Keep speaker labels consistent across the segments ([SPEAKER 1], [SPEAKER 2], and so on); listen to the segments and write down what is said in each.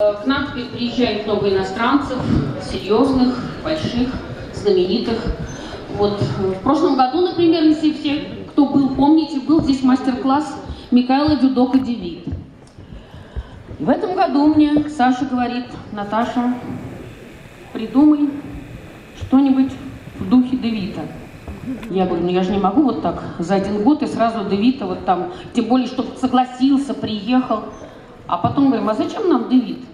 [SPEAKER 1] К нам теперь приезжает много иностранцев, серьезных, больших, знаменитых. Вот в прошлом году, например, если все, кто был, помните, был здесь мастер-класс Микаэла Дюдока Девит. В этом году мне Саша говорит, Наташа, придумай что-нибудь в духе Девита. Я говорю, ну я же не могу вот так за один год и сразу Девита вот там, тем более, чтобы согласился, приехал. А потом говорим, а зачем нам Девит?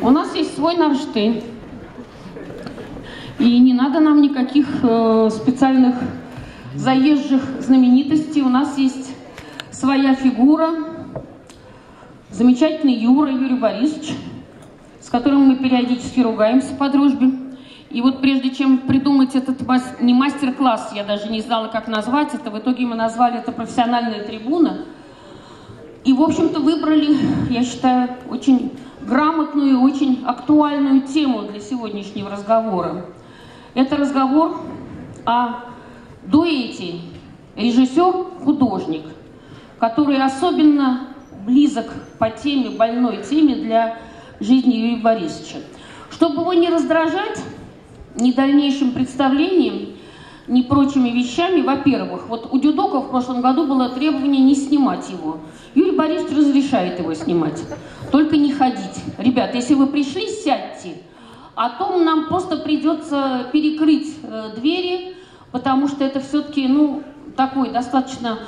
[SPEAKER 1] У нас есть свой Нарштейн. И не надо нам никаких э, специальных заезжих знаменитостей. У нас есть своя фигура, замечательный Юра Юрий Борисович, с которым мы периодически ругаемся по дружбе. И вот прежде чем придумать этот не мастер-класс, я даже не знала, как назвать это, в итоге мы назвали это профессиональная трибуна. И, в общем-то, выбрали, я считаю, очень грамотную и очень актуальную тему для сегодняшнего разговора. Это разговор о дуэте режиссер-художник, который особенно близок по теме, больной теме для жизни Юрия Борисовича. Чтобы его не раздражать ни дальнейшим представлением, ни прочими вещами, во-первых, вот у Дюдока в прошлом году было требование не снимать его. Юрий Борисович разрешает его снимать, только не ходить. Ребят, если вы пришли, сядьте, а то нам просто придется перекрыть э, двери, потому что это все-таки, ну, такой достаточно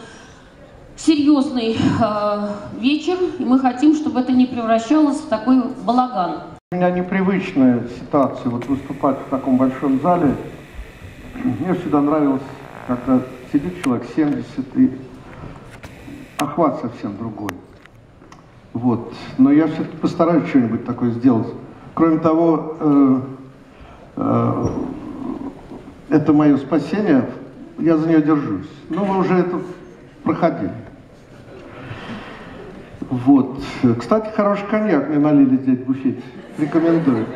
[SPEAKER 1] серьезный э, вечер, и мы хотим, чтобы это не превращалось в такой балаган.
[SPEAKER 2] У меня непривычная ситуация вот выступать в таком большом зале. Мне всегда нравилось, когда сидит человек 70 и охват совсем другой. Вот. Но я все-таки постараюсь что-нибудь такое сделать. Кроме того, э, э, это мое спасение, я за нее держусь. Но вы уже это проходили. Вот. Кстати, хороший коньяк мне налили здесь в буфете. Рекомендую.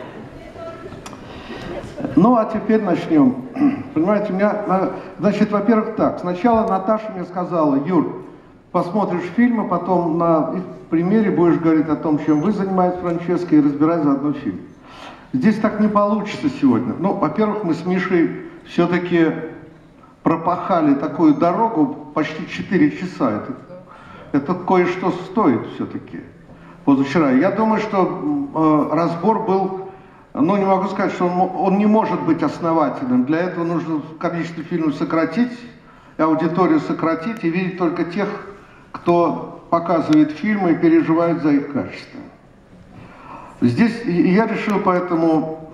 [SPEAKER 2] Ну, а теперь начнем. Понимаете, у меня, значит, во-первых, так. Сначала Наташа мне сказала, Юр, посмотришь фильмы, потом на примере будешь говорить о том, чем вы занимаетесь, Франческо, и разбирать заодно фильм. Здесь так не получится сегодня. Ну, во-первых, мы с Мишей все-таки пропахали такую дорогу почти 4 часа. Это, это кое-что стоит все-таки позавчера. Я думаю, что э, разбор был, ну, не могу сказать, что он, он не может быть основательным. Для этого нужно количество фильмов сократить, аудиторию сократить и видеть только тех, кто показывает фильмы и переживает за их качество. Здесь я решил поэтому,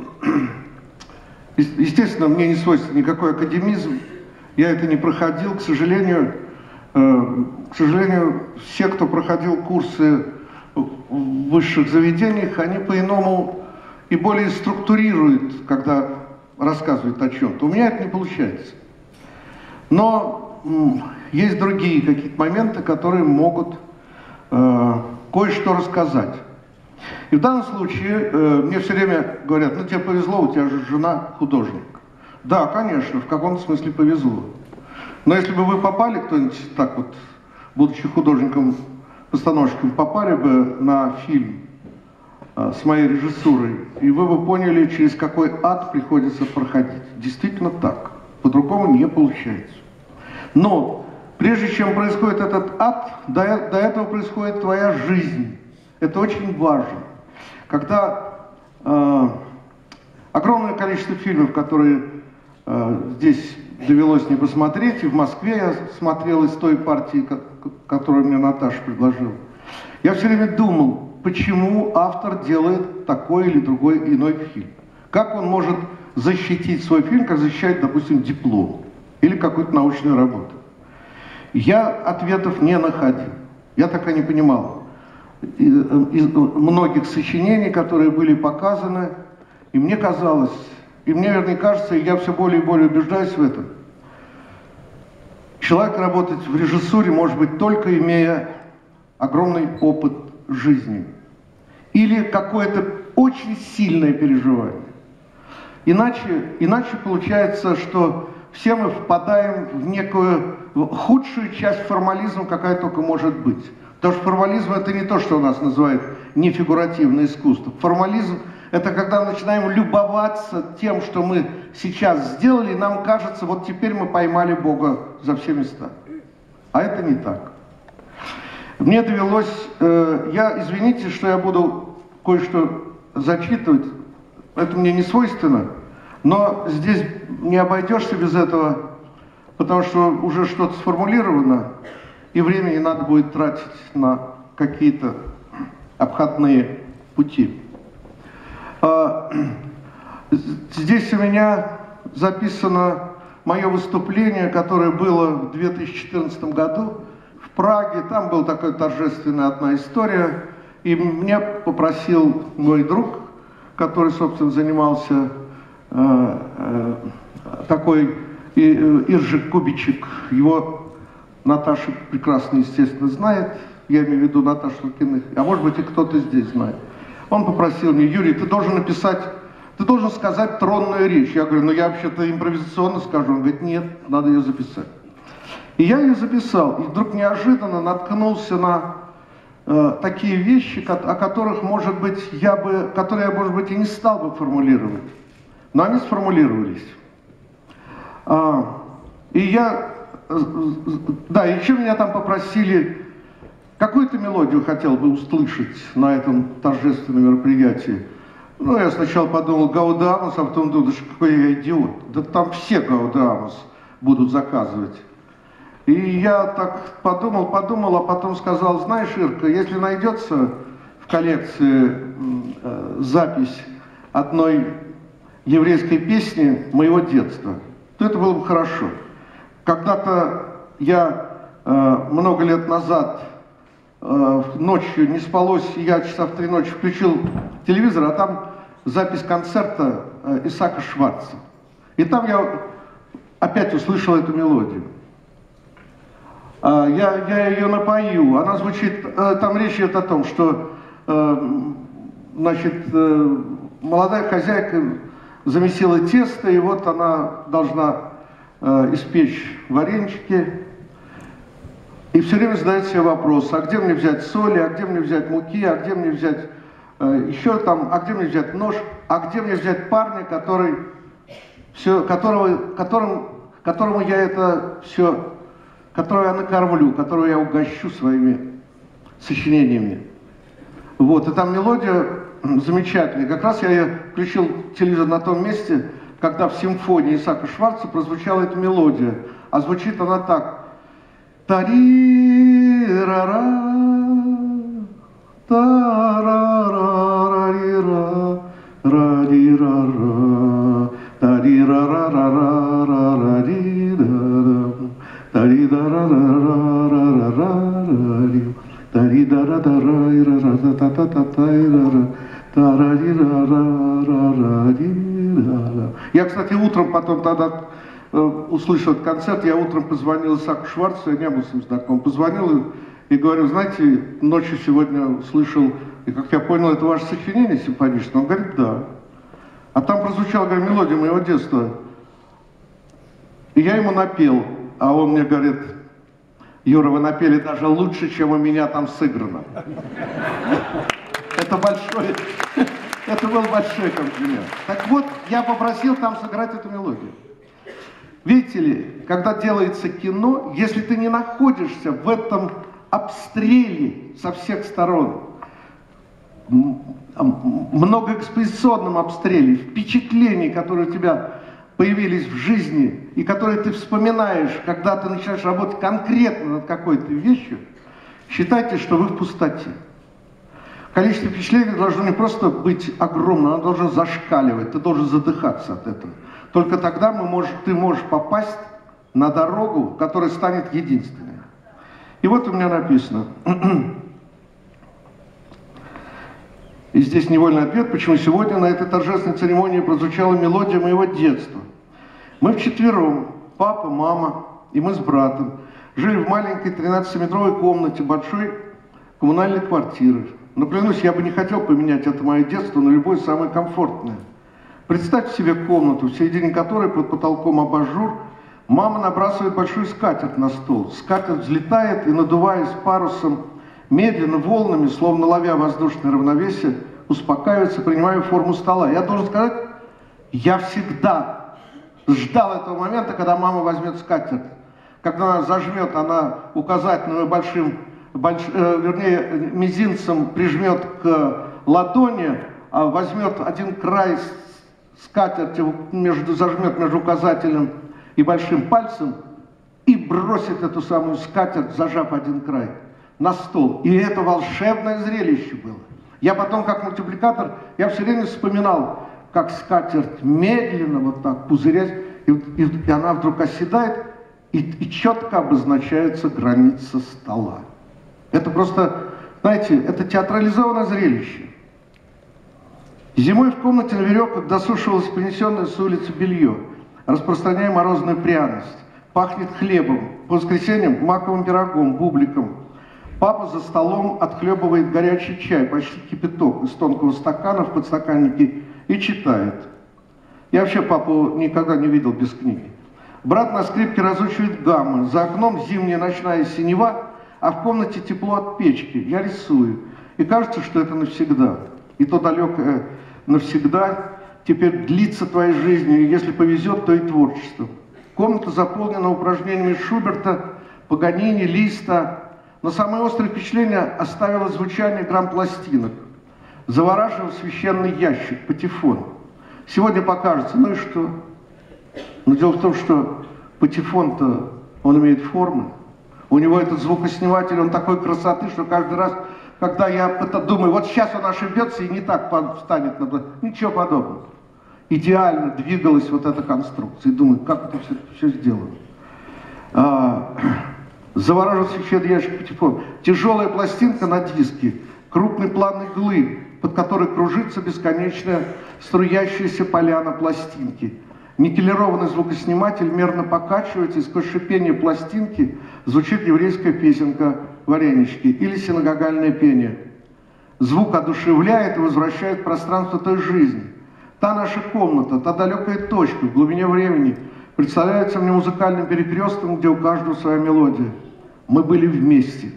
[SPEAKER 2] естественно, мне не свойствен никакой академизм, я это не проходил, к сожалению, э, к сожалению, все, кто проходил курсы в высших заведениях, они по-иному и более структурируют, когда рассказывают о чем-то. У меня это не получается. Но есть другие какие-то моменты, которые могут э, кое-что рассказать. И в данном случае э, мне все время говорят, ну тебе повезло, у тебя же жена художник. Да, конечно, в каком-то смысле повезло. Но если бы вы попали, кто-нибудь так вот, будучи художником, постановщиком, попали бы на фильм с моей режиссурой, и вы бы поняли, через какой ад приходится проходить. Действительно так. По-другому не получается. Но прежде чем происходит этот ад, до, до этого происходит твоя жизнь. Это очень важно. Когда э, огромное количество фильмов, которые э, здесь довелось мне посмотреть, и в Москве я смотрел из той партии, которую мне Наташа предложила, я все время думал, почему автор делает такой или другой иной фильм. Как он может защитить свой фильм, как защищает, допустим, диплом или какую-то научную работу. Я ответов не находил. Я так и не понимал из многих сочинений, которые были показаны, и мне казалось, и мне, вернее, кажется, и я все более и более убеждаюсь в этом, человек работать в режиссуре может быть только имея огромный опыт жизни или какое-то очень сильное переживание. Иначе, иначе получается, что все мы впадаем в некую в худшую часть формализма, какая только может быть. Потому что формализм это не то, что у нас называют нефигуративное искусство. Формализм это когда начинаем любоваться тем, что мы сейчас сделали, и нам кажется, вот теперь мы поймали Бога за все места. А это не так. Мне довелось, э, я, извините, что я буду кое-что зачитывать, это мне не свойственно, но здесь не обойдешься без этого, потому что уже что-то сформулировано, и времени надо будет тратить на какие-то обходные пути. А, здесь у меня записано мое выступление, которое было в 2014 году Праге. Там была такая торжественная одна история. И меня попросил мой друг, который, собственно, занимался э, э, такой э, Иржик Кубичек. Его Наташа прекрасно, естественно, знает. Я имею в виду Наташу Лукиных. А может быть и кто-то здесь знает. Он попросил меня, Юрий, ты должен написать, ты должен сказать тронную речь. Я говорю, ну я вообще-то импровизационно скажу. Он говорит, нет, надо ее записать. И я ее записал. И вдруг неожиданно наткнулся на э, такие вещи, о которых, может быть, я бы, которые я, может быть, и не стал бы формулировать. Но они сформулировались. А, и я, э, да, еще меня там попросили, какую-то мелодию хотел бы услышать на этом торжественном мероприятии. Ну, я сначала подумал Гаудамус, а потом думал, какой я идиот. Да там все Гаудамус будут заказывать. И я так подумал, подумал, а потом сказал, знаешь, Ирка, если найдется в коллекции э, запись одной еврейской песни моего детства, то это было бы хорошо. Когда-то я э, много лет назад э, ночью не спалось, я часа в три ночи включил телевизор, а там запись концерта э, Исака Шварца. И там я опять услышал эту мелодию. А, я, я ее напою. Она звучит, э, там речь идет о том, что э, значит, э, молодая хозяйка замесила тесто, и вот она должна испечь варенички. И все время задает себе вопрос, а где мне взять соли, а где мне взять муки, а где мне взять еще там, а где мне взять нож, а где мне взять парня, который все, которого, которым, которому я это все которую я накормлю, которую я угощу своими сочинениями. Вот, и там мелодия замечательная. Как раз я включил телевизор на том месте, когда в симфонии Исаака Шварца прозвучала эта мелодия. А звучит она так. Тари-ра-ра, та-ра-ра-ра-ри-ра, ра-ри-ра-ра, Я, кстати, утром потом тогда услышал этот концерт, я утром позвонил Исаку Шварцу, я не был с ним знаком, позвонил и говорю, знаете, ночью сегодня слышал, и как я понял, это ваше сочинение симфоническое? Он говорит, да. А там прозвучала, говорю, мелодия моего детства. И я ему напел. А он мне говорит, Юра, вы напели даже лучше, чем у меня там сыграно. Это большой, это был большой комплимент. Так вот, я попросил там сыграть эту мелодию. Видите ли, когда делается кино, если ты не находишься в этом обстреле со всех сторон, многоэкспозиционном обстреле, впечатлений, которые у тебя появились в жизни и которые ты вспоминаешь, когда ты начинаешь работать конкретно над какой-то вещью, считайте, что вы в пустоте. Количество впечатлений должно не просто быть огромным, оно должно зашкаливать, ты должен задыхаться от этого. Только тогда мы можешь, ты можешь попасть на дорогу, которая станет единственной. И вот у меня написано, И здесь невольный ответ, почему сегодня на этой торжественной церемонии прозвучала мелодия моего детства. Мы вчетвером, папа, мама и мы с братом, жили в маленькой 13-метровой комнате большой коммунальной квартиры. Но клянусь, я бы не хотел поменять это мое детство на любое самое комфортное. Представьте себе комнату, в середине которой под потолком абажур мама набрасывает большую скатерть на стол. Скатерть взлетает и, надуваясь парусом, медленно, волнами, словно ловя воздушное равновесие, успокаивается, принимая форму стола. Я должен сказать, я всегда ждал этого момента, когда мама возьмет скатерть. Когда она зажмет, она указательным и большим, больш, э, вернее, мизинцем прижмет к ладони, а возьмет один край скатерти, между, зажмет между указательным и большим пальцем и бросит эту самую скатерть, зажав один край, на стол. И это волшебное зрелище было. Я потом, как мультипликатор, я все время вспоминал, как скатерть медленно вот так пузырясь, и, и, и она вдруг оседает, и, и четко обозначается граница стола. Это просто, знаете, это театрализованное зрелище. Зимой в комнате на веревках досушивалось принесенное с улицы белье, распространяя морозную пряность. Пахнет хлебом, по воскресеньям маковым пирогом, бубликом. Папа за столом отхлебывает горячий чай, почти кипяток, из тонкого стакана в подстаканнике и читает. Я вообще папу никогда не видел без книги. Брат на скрипке разучивает гаммы. За окном зимняя ночная синева, а в комнате тепло от печки. Я рисую. И кажется, что это навсегда. И то далекое навсегда теперь длится твоей жизнью, и если повезет, то и творчеством. Комната заполнена упражнениями Шуберта, Паганини, Листа, но самое острое впечатление оставило звучание грамм-пластинок. Завораживал священный ящик, патефон. Сегодня покажется, ну и что? Но дело в том, что патефон-то, он имеет формы. У него этот звукосниматель, он такой красоты, что каждый раз когда я думаю, вот сейчас он ошибется и не так встанет на Ничего подобного. Идеально двигалась вот эта конструкция. И думаю, как это все, все сделано. Завораживал священный ящик патефон. Тяжелая пластинка на диске, крупный план иглы, под которой кружится бесконечная струящаяся поляна пластинки. Никелированный звукосниматель мерно покачивается, и сквозь шипение пластинки звучит еврейская песенка «Варенички» или синагогальное пение. Звук одушевляет и возвращает пространство той жизни. Та наша комната, та далекая точка в глубине времени представляется мне музыкальным перекрестком, где у каждого своя мелодия. Мы были вместе.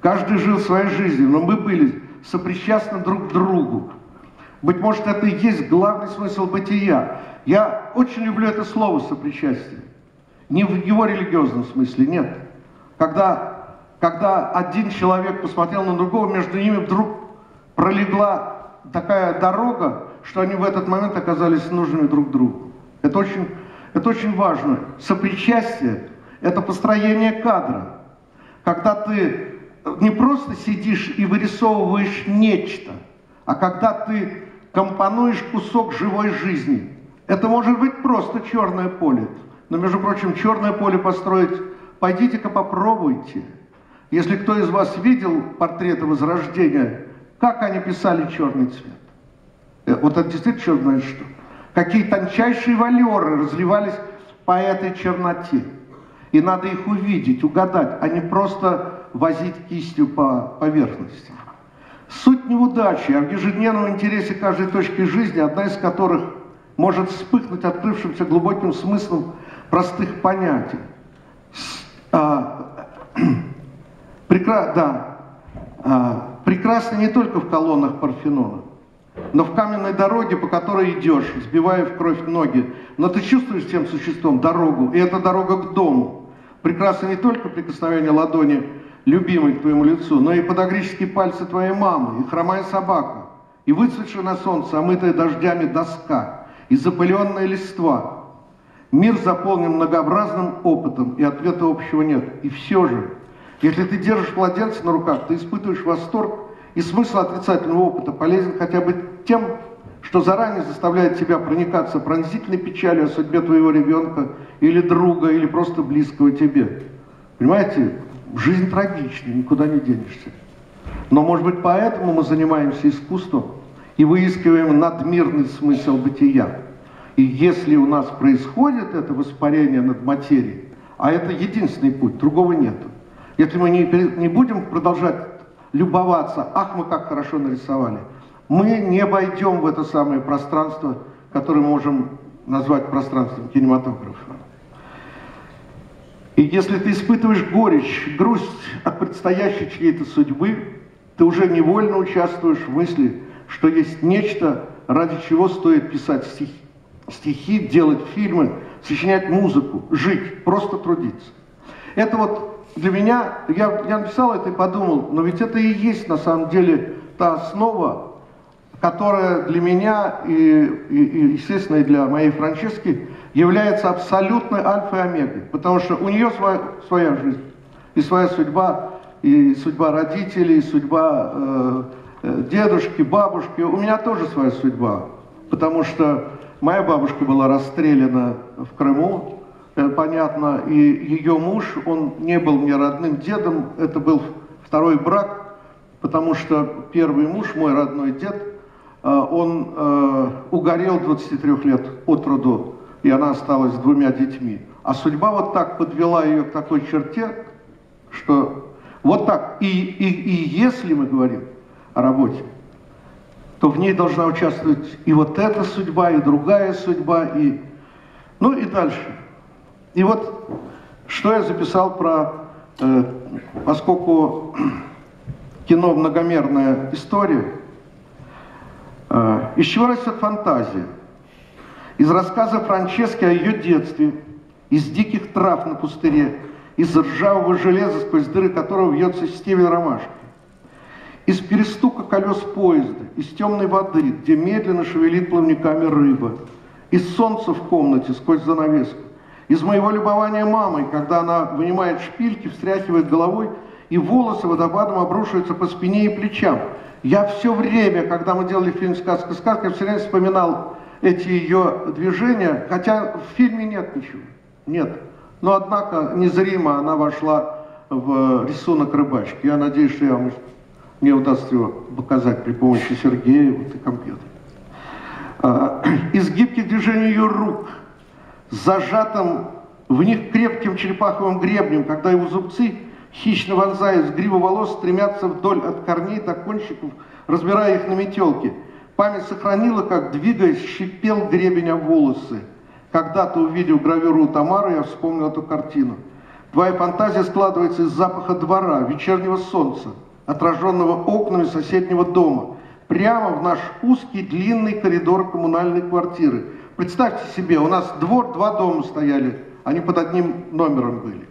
[SPEAKER 2] Каждый жил своей жизнью, но мы были сопричастны друг к другу. Быть может, это и есть главный смысл бытия. Я очень люблю это слово «сопричастие». Не в его религиозном смысле, нет. Когда, когда один человек посмотрел на другого, между ними вдруг пролегла такая дорога, что они в этот момент оказались нужными друг другу. Это очень, это очень важно. Сопричастие – это построение кадра. Когда ты не просто сидишь и вырисовываешь нечто, а когда ты компонуешь кусок живой жизни. Это может быть просто черное поле. Но, между прочим, черное поле построить, пойдите-ка попробуйте. Если кто из вас видел портреты Возрождения, как они писали черный цвет? Э, вот это действительно знает что. Какие тончайшие валеры разливались по этой черноте. И надо их увидеть, угадать, а не просто возить кистью по поверхности. Суть не в удаче, а в ежедневном интересе каждой точки жизни, одна из которых может вспыхнуть открывшимся глубоким смыслом простых понятий. А, а, прекрасно не только в колоннах Парфенона, но в каменной дороге, по которой идешь, сбивая в кровь ноги. Но ты чувствуешь тем существом дорогу, и это дорога к дому. Прекрасно не только прикосновение ладони любимый к твоему лицу, но и подогрические пальцы твоей мамы, и хромая собака, и выцветшая на солнце, омытая дождями доска, и запыленная листва. Мир заполнен многообразным опытом, и ответа общего нет. И все же, если ты держишь младенца на руках, ты испытываешь восторг, и смысл отрицательного опыта полезен хотя бы тем, что заранее заставляет тебя проникаться пронзительной печалью о судьбе твоего ребенка или друга, или просто близкого тебе. Понимаете, Жизнь трагична, никуда не денешься. Но, может быть, поэтому мы занимаемся искусством и выискиваем надмирный смысл бытия. И если у нас происходит это воспарение над материей, а это единственный путь, другого нет. Если мы не, не будем продолжать любоваться, ах, мы как хорошо нарисовали, мы не войдем в это самое пространство, которое мы можем назвать пространством кинематографа. И если ты испытываешь горечь, грусть от предстоящей чьей-то судьбы, ты уже невольно участвуешь в мысли, что есть нечто, ради чего стоит писать стихи, стихи делать фильмы, сочинять музыку, жить, просто трудиться. Это вот для меня, я, я написал это и подумал, но ведь это и есть на самом деле та основа, которая для меня и, и, и естественно, и для моей Франчески является абсолютной альфой и омегой, потому что у нее своя, своя жизнь, и своя судьба, и судьба родителей, и судьба э, э, дедушки, бабушки. У меня тоже своя судьба, потому что моя бабушка была расстреляна в Крыму, понятно, и ее муж, он не был мне родным дедом, это был второй брак, потому что первый муж, мой родной дед, э, он э, угорел 23 лет от роду, и она осталась с двумя детьми. А судьба вот так подвела ее к такой черте, что вот так. И, и, и если мы говорим о работе, то в ней должна участвовать и вот эта судьба, и другая судьба, и... Ну и дальше. И вот что я записал про... Э, поскольку кино многомерная история, э, из чего растет фантазия? Из рассказа Франчески о ее детстве, из диких трав на пустыре, из ржавого железа, сквозь дыры которого вьется стебель ромашки, из перестука колес поезда, из темной воды, где медленно шевелит плавниками рыба, из солнца в комнате сквозь занавеску, из моего любования мамой, когда она вынимает шпильки, встряхивает головой, и волосы водопадом обрушиваются по спине и плечам. Я все время, когда мы делали фильм «Сказка сказка», я все время вспоминал эти ее движения, хотя в фильме нет ничего, нет. Но, однако, незримо она вошла в рисунок рыбачки. Я надеюсь, что я мне удастся его показать при помощи Сергея вот, и компьютера. Из гибких движений ее рук, зажатым в них крепким черепаховым гребнем, когда его зубцы, хищно вонзаясь в гриву волос, стремятся вдоль от корней до кончиков, разбирая их на метелке. Память сохранила, как, двигаясь, шипел гребень о волосы – когда-то увидев гравюру Тамары, я вспомнил эту картину. Твоя фантазия складывается из запаха двора, вечернего солнца, отраженного окнами соседнего дома, прямо в наш узкий длинный коридор коммунальной квартиры. Представьте себе, у нас двор, два дома стояли, они под одним номером были.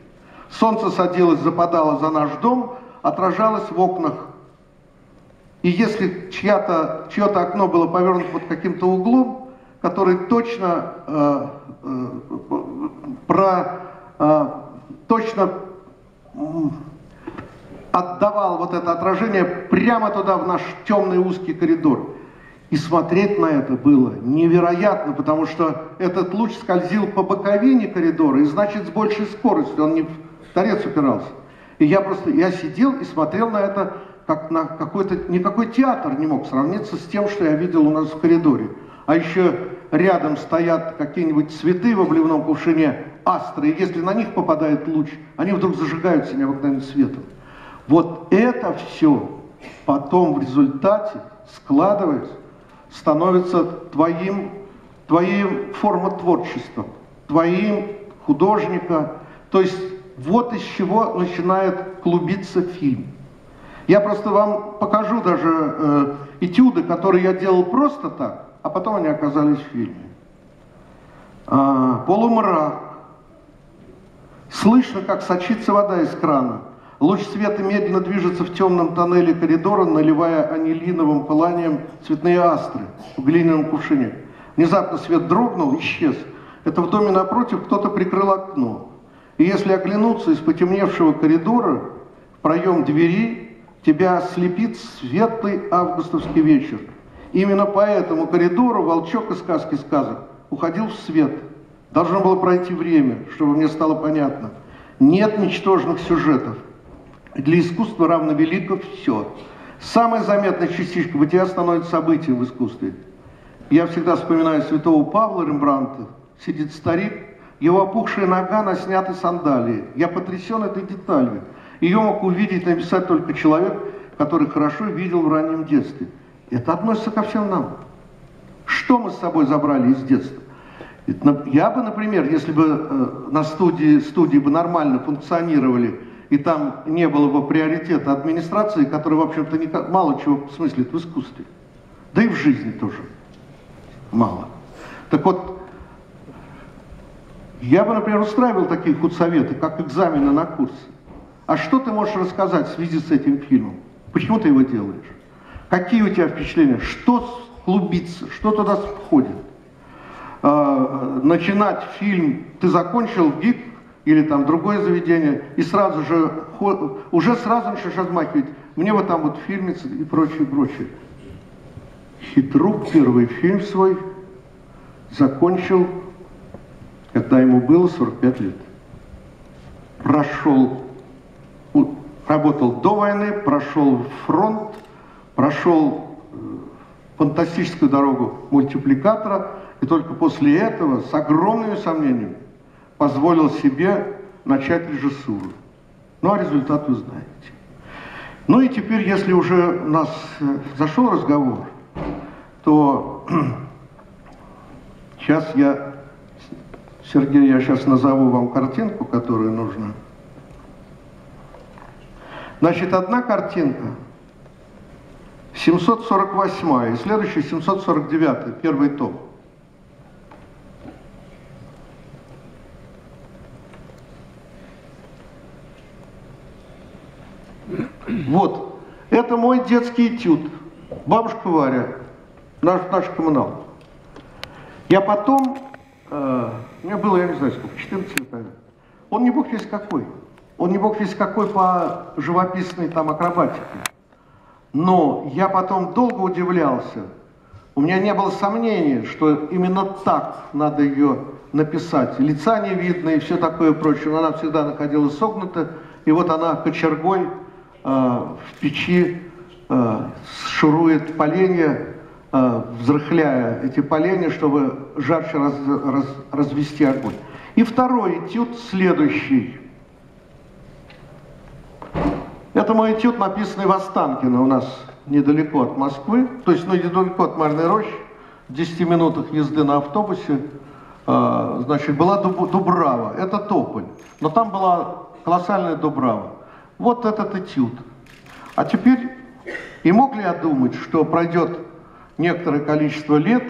[SPEAKER 2] Солнце садилось, западало за наш дом, отражалось в окнах. И если чье-то окно было повернуто под каким-то углом, который точно э, э, про э, точно отдавал вот это отражение прямо туда, в наш темный узкий коридор. И смотреть на это было невероятно, потому что этот луч скользил по боковине коридора, и значит с большей скоростью, он не в торец упирался. И я просто, я сидел и смотрел на это, как на какой-то, никакой театр не мог сравниться с тем, что я видел у нас в коридоре а еще рядом стоят какие-нибудь цветы в обливном кувшине, астры, и если на них попадает луч, они вдруг зажигаются необыкновенным светом. Вот это все потом в результате складывается, становится твоим, твоим формотворчеством, твоим художника. То есть вот из чего начинает клубиться фильм. Я просто вам покажу даже э, этюды, которые я делал просто так, а потом они оказались в фильме. А, полумрак. Слышно, как сочится вода из крана. Луч света медленно движется в темном тоннеле коридора, наливая анилиновым пыланием цветные астры в глиняном кувшине. Внезапно свет дрогнул, исчез. Это в доме напротив кто-то прикрыл окно. И если оглянуться из потемневшего коридора в проем двери, тебя ослепит светлый августовский вечер – Именно по этому коридору волчок из сказки сказок уходил в свет. Должно было пройти время, чтобы мне стало понятно. Нет ничтожных сюжетов. Для искусства равно велико все. Самая заметная частичка бытия становится событием в искусстве. Я всегда вспоминаю святого Павла Рембранта. Сидит старик, его опухшая нога на снятой сандалии. Я потрясен этой деталью. Ее мог увидеть и написать только человек, который хорошо видел в раннем детстве. Это относится ко всем нам. Что мы с собой забрали из детства? Я бы, например, если бы э, на студии, студии бы нормально функционировали, и там не было бы приоритета администрации, которая, в общем-то, мало чего смыслит в искусстве, да и в жизни тоже мало. Так вот, я бы, например, устраивал такие худсоветы, как экзамены на курсы. А что ты можешь рассказать в связи с этим фильмом? Почему ты его делаешь? Какие у тебя впечатления? Что клубится? Что туда входит? Э, начинать фильм, ты закончил ГИК или там другое заведение, и сразу же, уже сразу начнешь размахивать. Мне вот там вот фильмец и прочее, прочее. Хитрук первый фильм свой закончил, когда ему было 45 лет. Прошел, работал до войны, прошел фронт, прошел э, фантастическую дорогу мультипликатора, и только после этого, с огромными сомнениями, позволил себе начать режиссуру. Ну, а результат вы знаете. Ну и теперь, если уже у нас э, зашел разговор, то сейчас я, Сергей, я сейчас назову вам картинку, которую нужно. Значит, одна картинка, 748 и следующая 749, первый том. Вот, это мой детский этюд. Бабушка Варя, наш, наш коммунал. Я потом, э, мне было, я не знаю сколько, 14 лет. Он не бог весь какой. Он не бог весь какой по живописной там акробатике. Но я потом долго удивлялся. У меня не было сомнений, что именно так надо ее написать. Лица не видно и все такое прочее. Но она всегда находилась согнута. И вот она кочергой в печи э, шурует поленья, э, взрыхляя эти поленья, чтобы жарче раз, раз, развести огонь. И второй этюд следующий. Это мой этюд, написанный в Останкино, у нас недалеко от Москвы, то есть ну, недалеко от Марной рощи, в 10 минутах езды на автобусе, э, значит, была Дубрава, это Тополь, но там была колоссальная Дубрава. Вот этот этюд. А теперь, и мог ли я думать, что пройдет некоторое количество лет,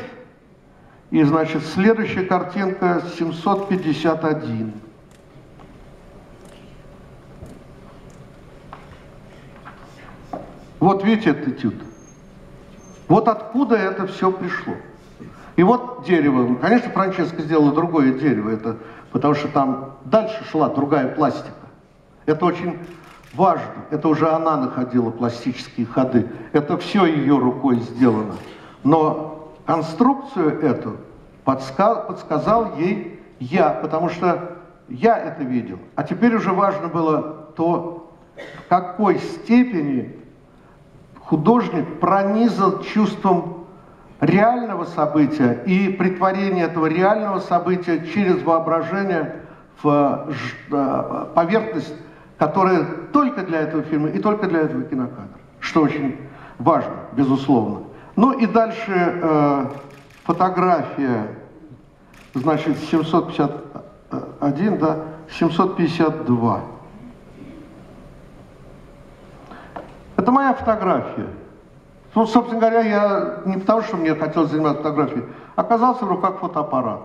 [SPEAKER 2] и, значит, следующая картинка 751. Вот видите этот этюд? Вот откуда это все пришло. И вот дерево. Конечно, Франческа сделала другое дерево, это, потому что там дальше шла другая пластика. Это очень важно. Это уже она находила пластические ходы. Это все ее рукой сделано. Но конструкцию эту подсказ, подсказал ей я, потому что я это видел. А теперь уже важно было то, в какой степени художник пронизан чувством реального события и притворение этого реального события через воображение в э, поверхность, которая только для этого фильма и только для этого кинокадра, что очень важно, безусловно. Ну и дальше э, фотография, значит, 751, да, 752. Это моя фотография. Ну, собственно говоря, я не потому, что мне хотелось заниматься фотографией, оказался в руках фотоаппарат.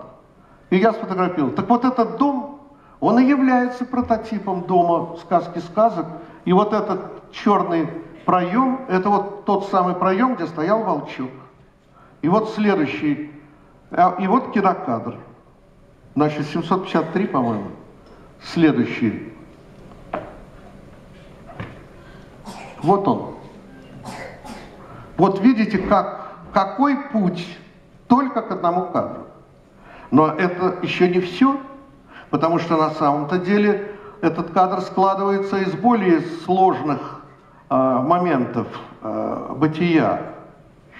[SPEAKER 2] И я сфотографировал. Так вот этот дом, он и является прототипом дома сказки сказок. И вот этот черный проем, это вот тот самый проем, где стоял волчок. И вот следующий, а, и вот кинокадр. Значит, 753, по-моему. Следующий. Вот он. Вот видите, как, какой путь только к одному кадру. Но это еще не все, потому что на самом-то деле этот кадр складывается из более сложных э, моментов э, бытия.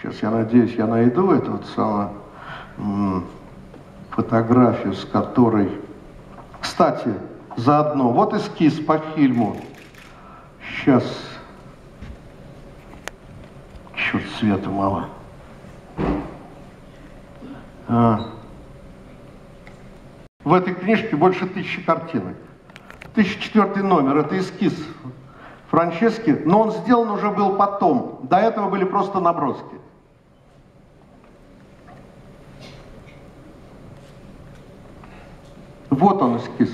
[SPEAKER 2] Сейчас я надеюсь, я найду эту вот самую м, фотографию, с которой... Кстати, заодно, вот эскиз по фильму. Сейчас Черт, света мало. А. в этой книжке больше тысячи картинок. 1004 номер, это эскиз Франчески, но он сделан уже был потом. До этого были просто наброски. Вот он эскиз.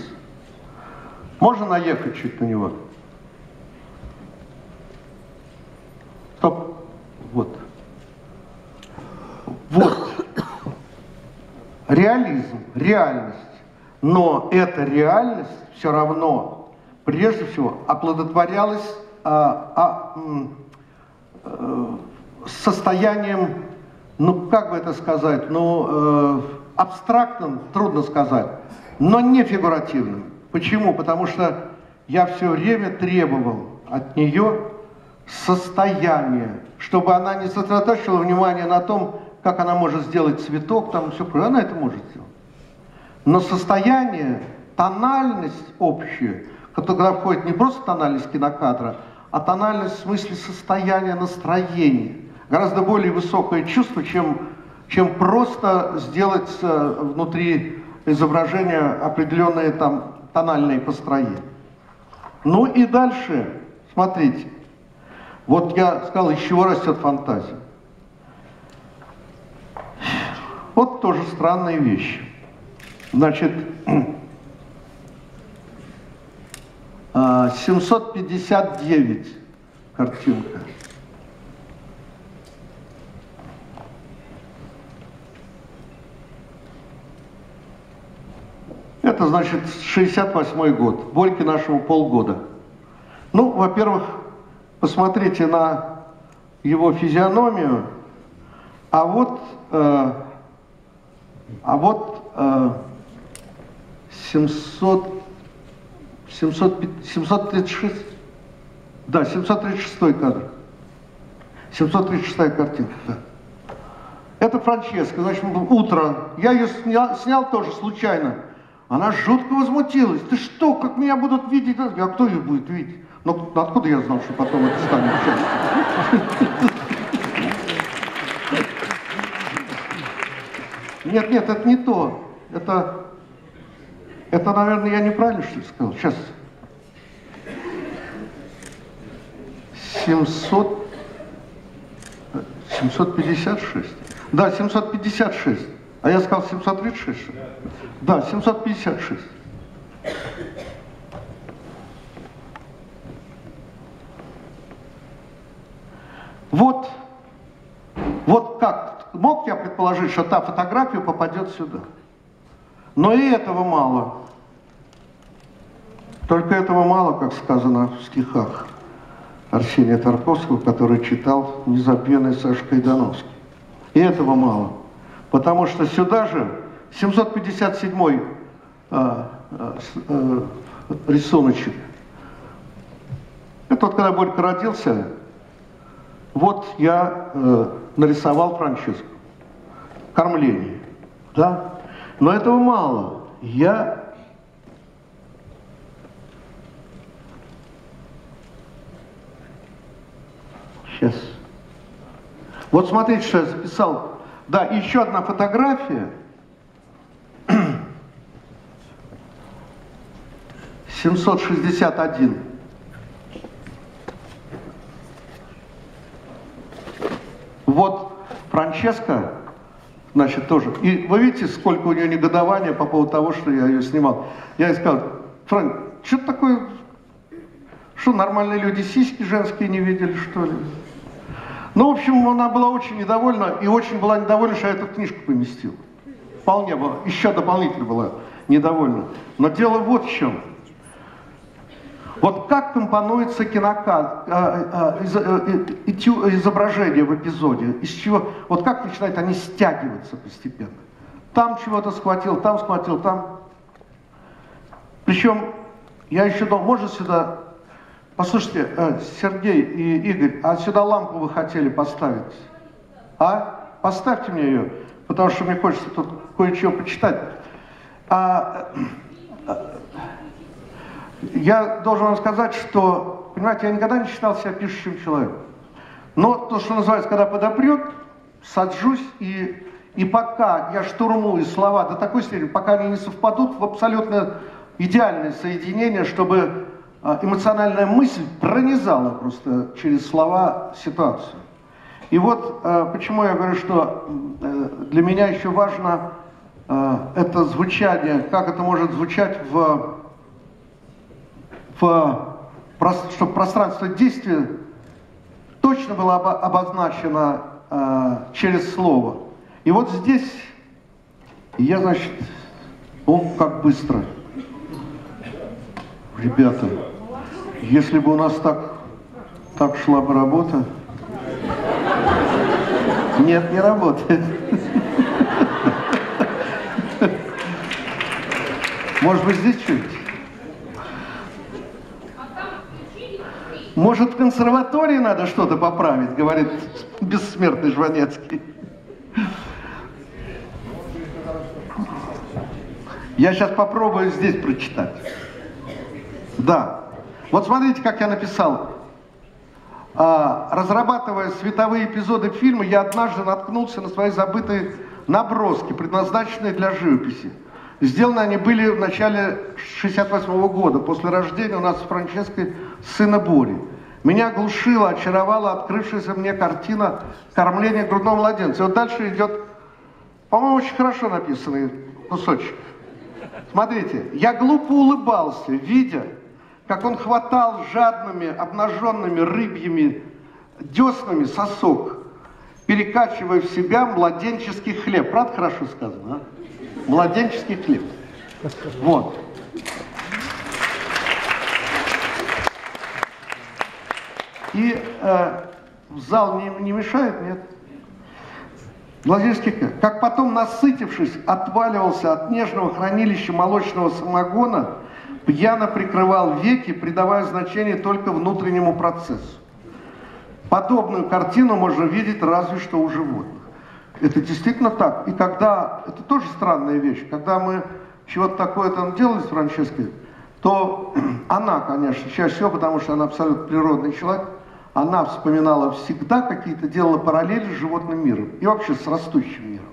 [SPEAKER 2] Можно наехать чуть на него? Стоп. Вот. Вот. Реализм, реальность. Но эта реальность все равно, прежде всего, оплодотворялась а, а, а, состоянием, ну как бы это сказать, ну э, абстрактным, трудно сказать, но не фигуративным. Почему? Потому что я все время требовал от нее состояния, чтобы она не сосредоточила внимание на том, как она может сделать цветок, там все прочее. Она это может сделать. Но состояние, тональность общая, когда входит не просто тональность кинокадра, а тональность в смысле состояния настроения, гораздо более высокое чувство, чем, чем просто сделать э, внутри изображения определенные там тональные построения. Ну и дальше, смотрите, вот я сказал, из чего растет фантазия. Вот тоже странные вещи. Значит, 759 а, картинка. Это значит 68 год. Борьке нашему полгода. Ну, во-первых, посмотрите на его физиономию, а вот, э, а вот э, 700, 700, 736, да, 736 кадр. 736 картинка, да. Это Франческа, значит, утро. Я ее снял, снял тоже случайно. Она жутко возмутилась. Ты что, как меня будут видеть? А кто ее будет видеть? Ну, откуда я знал, что потом это станет Нет, нет, это не то. Это, это, наверное, я неправильно что ли сказал. Сейчас. 700, 756. Да, 756. А я сказал 736. Да, 756. Вот, вот как мог я предположить, что та фотография попадет сюда. Но и этого мало. Только этого мало, как сказано в стихах Арсения Тарковского, который читал незабвенный Саша Кайдановский. И этого мало. Потому что сюда же 757 э, э, э, рисуночек. Это вот когда Борька родился, вот я э, нарисовал Франческо. Кормление. Да? Но этого мало. Я Сейчас. Вот смотрите, что я записал. Да, еще одна фотография. 761. Вот Франческа, значит, тоже. И вы видите, сколько у нее негодования по поводу того, что я ее снимал. Я ей сказал, Франк, что такое, что нормальные люди сиськи женские не видели, что ли? Ну, в общем, она была очень недовольна, и очень была недовольна, что я эту книжку поместил. Вполне была, еще дополнительно была недовольна. Но дело вот в чем. Вот как компонуется кинокад, а, а, э, изображение в эпизоде, из чего, вот как начинают они стягиваться постепенно. Там чего-то схватил, там схватил, там. Причем, я еще думал, можно сюда, послушайте, э, Сергей и Игорь, а сюда лампу вы хотели поставить? А? Поставьте мне ее, потому что мне хочется тут кое-чего почитать. А, я должен вам сказать, что, понимаете, я никогда не считал себя пишущим человеком. Но то, что называется, когда подопрет, саджусь и, И пока я штурмую слова до такой степени, пока они не совпадут в абсолютно идеальное соединение, чтобы а, эмоциональная мысль пронизала просто через слова ситуацию. И вот а, почему я говорю, что э, для меня еще важно а, это звучание, как это может звучать в, в чтобы пространство действия точно было обозначено через слово. И вот здесь я, значит, о, как быстро. Ребята, если бы у нас так, так шла бы работа... Нет, не работает. Может быть, здесь чуть? Может, в консерватории надо что-то поправить, говорит бессмертный Жванецкий. Я сейчас попробую здесь прочитать. Да. Вот смотрите, как я написал. А, разрабатывая световые эпизоды фильма, я однажды наткнулся на свои забытые наброски, предназначенные для живописи. Сделаны они были в начале 68 -го года, после рождения у нас с Франческой сына Бори. Меня оглушила, очаровала открывшаяся мне картина кормления грудного младенца. И вот дальше идет, по-моему, очень хорошо написанный кусочек. Смотрите, я глупо улыбался, видя, как он хватал жадными, обнаженными рыбьими деснами сосок, перекачивая в себя младенческий хлеб. Правда хорошо сказано, а? Младенческий хлеб. Вот. И э, зал не, не мешает, нет? Хлеб. Как потом, насытившись, отваливался от нежного хранилища молочного самогона – пьяно прикрывал веки, придавая значение только внутреннему процессу. Подобную картину можно видеть разве что у животных. Это действительно так. И когда, это тоже странная вещь, когда мы чего-то такое там делали с Франческой, то она, конечно, чаще всего, потому что она абсолютно природный человек, она вспоминала всегда какие-то, делала параллели с животным миром и вообще с растущим миром.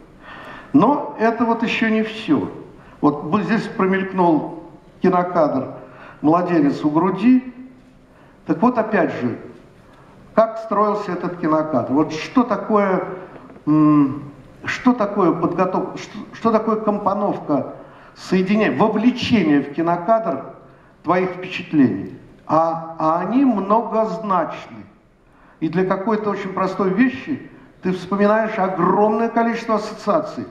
[SPEAKER 2] Но это вот еще не все. Вот здесь промелькнул кинокадр «Младенец у груди». Так вот, опять же, как строился этот кинокадр? Вот что такое, что такое подготовка, что, что такое компоновка, соединение, вовлечение в кинокадр твоих впечатлений? А, а они многозначны. И для какой-то очень простой вещи ты вспоминаешь огромное количество ассоциаций,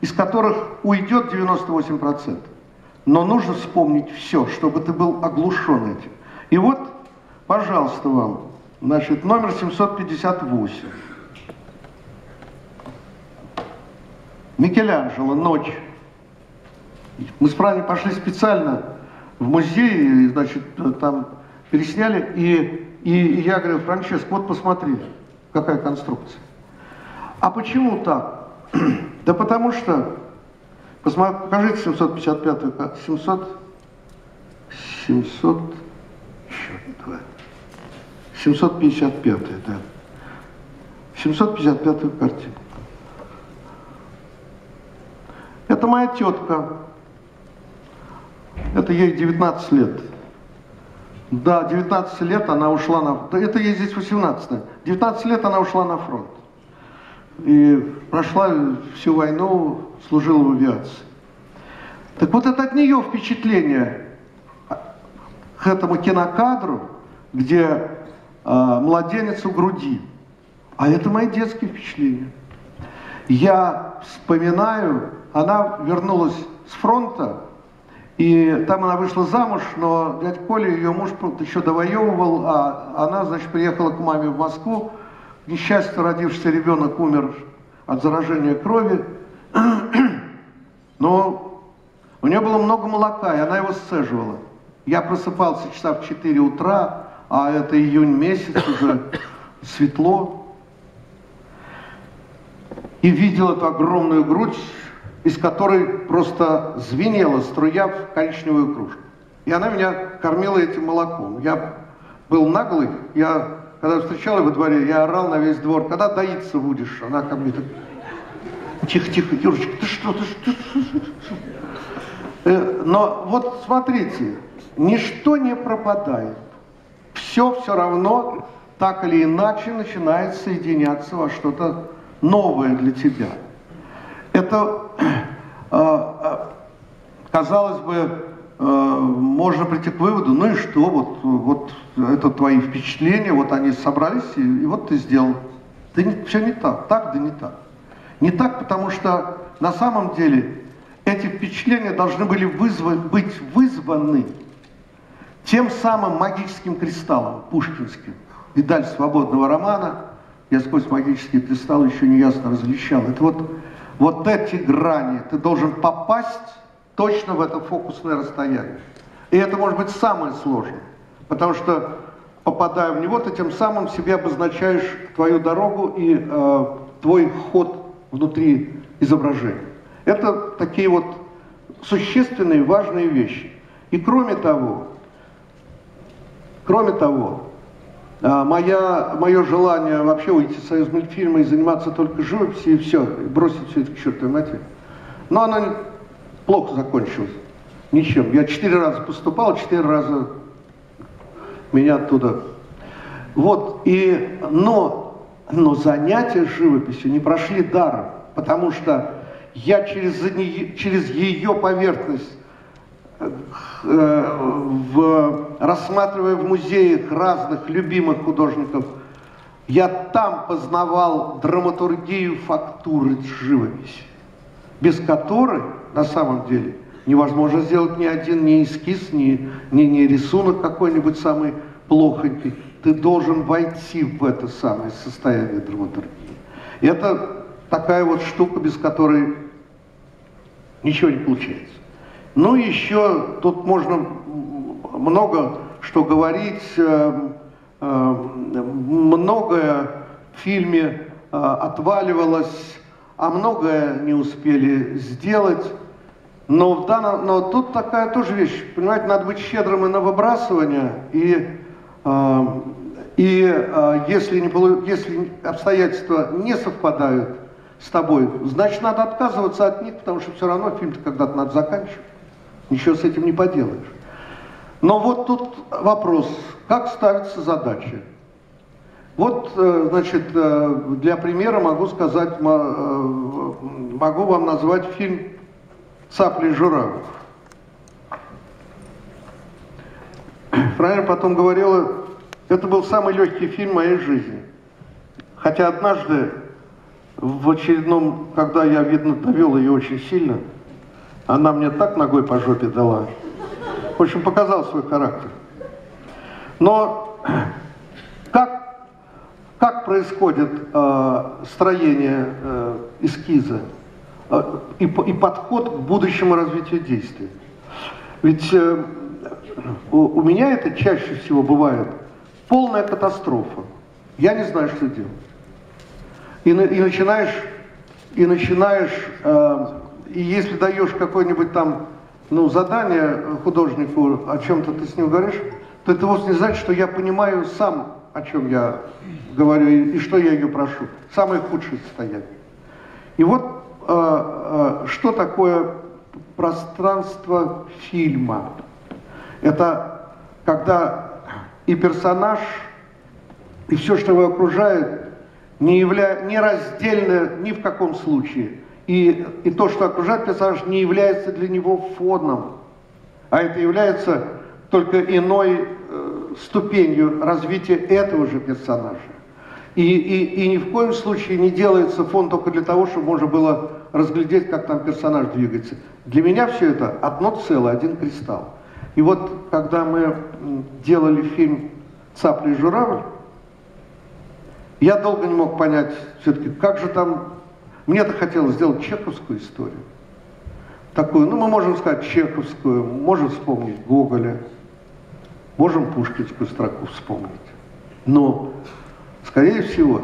[SPEAKER 2] из которых уйдет 98%. Но нужно вспомнить все, чтобы ты был оглушен этим. И вот, пожалуйста, вам, значит, номер 758. Микеланджело «Ночь». Мы с Праней пошли специально в музей, значит, там пересняли, и, и я говорю, Франческо, вот посмотри, какая конструкция. А почему так? Да потому что Покажите 755 700 700 черт, 755 да. 755 картину. Это моя тетка. Это ей 19 лет. Да, 19 лет она ушла на... Да, это ей здесь 18. 19 лет она ушла на фронт. И прошла всю войну, служила в авиации. Так вот это от нее впечатление к этому кинокадру, где э, младенец у груди. А это мои детские впечатления. Я вспоминаю, она вернулась с фронта, и там она вышла замуж, но дядя Коля, ее муж еще довоевывал, а она, значит, приехала к маме в Москву. К несчастью, родившийся ребенок умер от заражения крови. Но у нее было много молока, и она его сцеживала. Я просыпался часа в 4 утра, а это июнь месяц, уже светло. И видел эту огромную грудь, из которой просто звенела струя в коричневую кружку. И она меня кормила этим молоком. Я был наглый, я, когда встречал ее во дворе, я орал на весь двор, когда доиться будешь? Она ко мне так Тихо, тихо, Юрочка, ты что, ты что? Э, но вот смотрите, ничто не пропадает. Все все равно так или иначе начинает соединяться во что-то новое для тебя. Это, э, казалось бы, можно прийти к выводу, ну и что, вот, вот это твои впечатления, вот они собрались, и, и вот ты сделал. Да не, все не так, так да не так. Не так, потому что на самом деле эти впечатления должны были вызвать, быть вызваны тем самым магическим кристаллом пушкинским. Видаль свободного романа, я сквозь магические кристаллы еще не ясно различал. Это вот, вот эти грани, ты должен попасть точно в это фокусное расстояние. И это может быть самое сложное, потому что попадая в него, ты тем самым себе обозначаешь твою дорогу и э, твой ход внутри изображения. Это такие вот существенные, важные вещи. И кроме того, кроме того, моя, мое желание вообще уйти из союз мультфильма и заниматься только живописью, и все, и бросить все это к чертовой матери. Но оно плохо закончилось. Ничем. Я четыре раза поступал, четыре раза меня оттуда. Вот, и, но но занятия живописью не прошли даром, потому что я через, через ее поверхность, в, рассматривая в музеях разных любимых художников, я там познавал драматургию фактуры живописи, без которой на самом деле невозможно сделать ни один ни эскиз, ни, ни, ни рисунок какой-нибудь самый плохонький ты должен войти в это самое состояние драматургии. И это такая вот штука, без которой ничего не получается. Ну, еще тут можно много что говорить, э, э, многое в фильме э, отваливалось, а многое не успели сделать. Но, в данном, но тут такая тоже вещь, понимаете, надо быть щедрым и на выбрасывание, и и если, не, если обстоятельства не совпадают с тобой, значит, надо отказываться от них, потому что все равно фильм-то когда-то надо заканчивать. Ничего с этим не поделаешь. Но вот тут вопрос, как ставится задача? Вот, э, значит, э, для примера могу сказать, э, могу вам назвать фильм «Цапли журавль». Фраер потом говорила, это был самый легкий фильм моей жизни. Хотя однажды, в очередном, когда я, видно, довел ее очень сильно, она мне так ногой по жопе дала. В общем, показал свой характер. Но как, как происходит э, строение э, эскиза э, и, и подход к будущему развитию действия? Ведь э, у, у меня это чаще всего бывает полная катастрофа. Я не знаю, что делать. И, и начинаешь, и начинаешь, э, и если даешь какое-нибудь там ну, задание художнику, о чем-то ты с ним говоришь, то это вовсе не значит, что я понимаю сам, о чем я говорю и, и что я ее прошу. Самое худшее состояние. И вот э, э, что такое пространство фильма? Это когда и персонаж, и все, что его окружает, не, явля... не раздельно ни в каком случае. И, и то, что окружает персонаж, не является для него фоном, а это является только иной э, ступенью развития этого же персонажа. И, и, и ни в коем случае не делается фон только для того, чтобы можно было разглядеть, как там персонаж двигается. Для меня все это одно целое, один кристалл. И вот, когда мы делали фильм «Цапля и журавль», я долго не мог понять все-таки, как же там... Мне-то хотелось сделать чеховскую историю. Такую, ну, мы можем сказать чеховскую, можем вспомнить Гоголя, можем пушкинскую строку вспомнить. Но, скорее всего,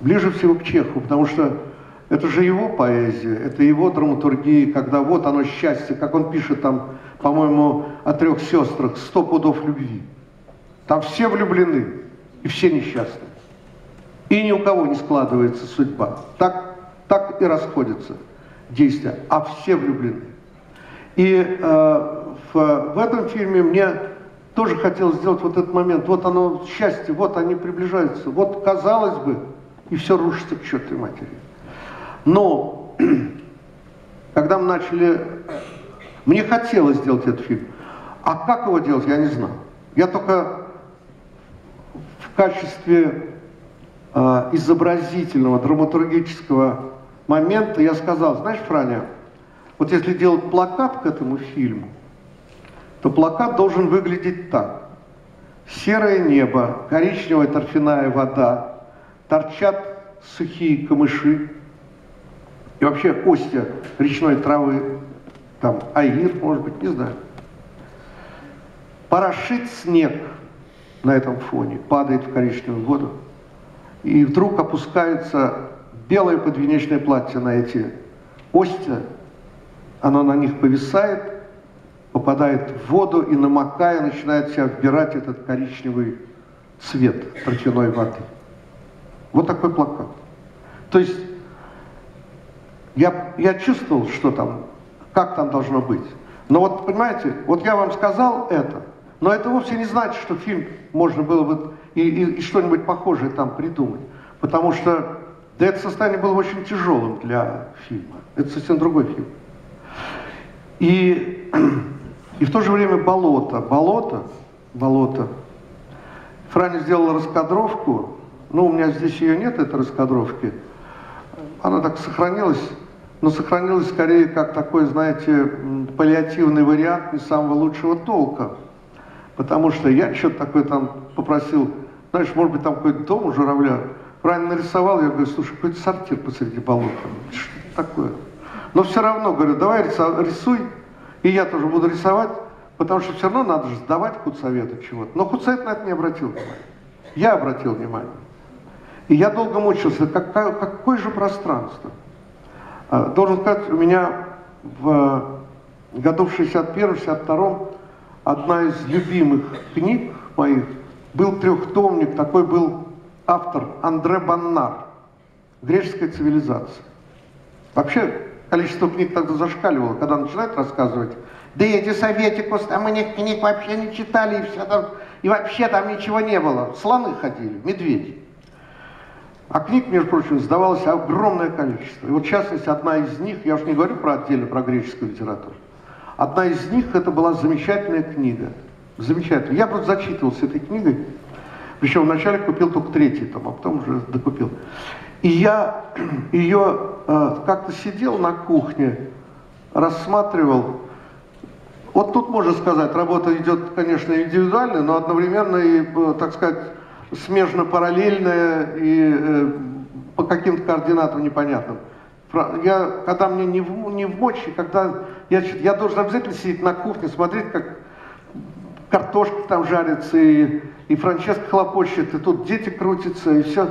[SPEAKER 2] ближе всего к Чеху, потому что это же его поэзия, это его драматургия, когда вот оно счастье, как он пишет там, по-моему, о трех сестрах, сто пудов любви. Там все влюблены и все несчастны. И ни у кого не складывается судьба. Так, так и расходятся действия, а все влюблены. И э, в, в этом фильме мне тоже хотелось сделать вот этот момент. Вот оно, счастье, вот они приближаются. Вот, казалось бы, и все рушится к чертовой матери. Но, когда мы начали... Мне хотелось сделать этот фильм. А как его делать, я не знал. Я только в качестве э, изобразительного, драматургического момента я сказал, знаешь, Франя, вот если делать плакат к этому фильму, то плакат должен выглядеть так. Серое небо, коричневая торфяная вода, торчат сухие камыши и вообще костя речной травы, там аир, может быть, не знаю. Порошит снег на этом фоне, падает в коричневую воду, и вдруг опускается белое подвенечное платье на эти остя, оно на них повисает, попадает в воду и, намокая, начинает себя вбирать этот коричневый цвет протяной воды. Вот такой плакат. То есть я, я чувствовал, что там, как там должно быть. Но вот, понимаете, вот я вам сказал это, но это вовсе не значит, что фильм можно было бы и, и, и что-нибудь похожее там придумать. Потому что да это состояние было очень тяжелым для фильма. Это совсем другой фильм. И, и в то же время болото. Болото, болото. Франя сделала раскадровку. Ну, у меня здесь ее нет, этой раскадровки. Она так сохранилась, но сохранилась скорее как такой, знаете, паллиативный вариант не самого лучшего толка. Потому что я что-то такое там попросил, знаешь, может быть, там какой-то дом у журавля. Правильно нарисовал, я говорю, слушай, какой-то сортир посреди болота. Что такое? Но все равно, говорю, давай рисуй, и я тоже буду рисовать, потому что все равно надо же сдавать худсовету чего-то. Но худсовет на это не обратил внимания. Я обратил внимание. И я долго мучился, как, какое же пространство. А, должен сказать, у меня в году в 61-62 одна из любимых книг моих был трехтомник, такой был автор Андре Баннар «Греческая цивилизация». Вообще, количество книг тогда зашкаливало, когда начинают рассказывать, да эти советикус, там мы них книг вообще не читали, и все там, и вообще там ничего не было. Слоны ходили, медведи. А книг, между прочим, сдавалось огромное количество. И вот, в частности, одна из них, я уж не говорю про отдельно про греческую литературу, одна из них, это была замечательная книга. Замечательная. Я просто зачитывался этой книгой, причем вначале купил только третий том, а потом уже докупил. И я ее э, как-то сидел на кухне, рассматривал. Вот тут можно сказать, работа идет, конечно, индивидуальная, но одновременно и, э, так сказать, смежно-параллельная и э, по каким-то координатам непонятным. Я, когда мне не в, не в мочи, когда я, я должен обязательно сидеть на кухне, смотреть, как картошка там жарится, и, и Франческа хлопочет, и тут дети крутятся, и все.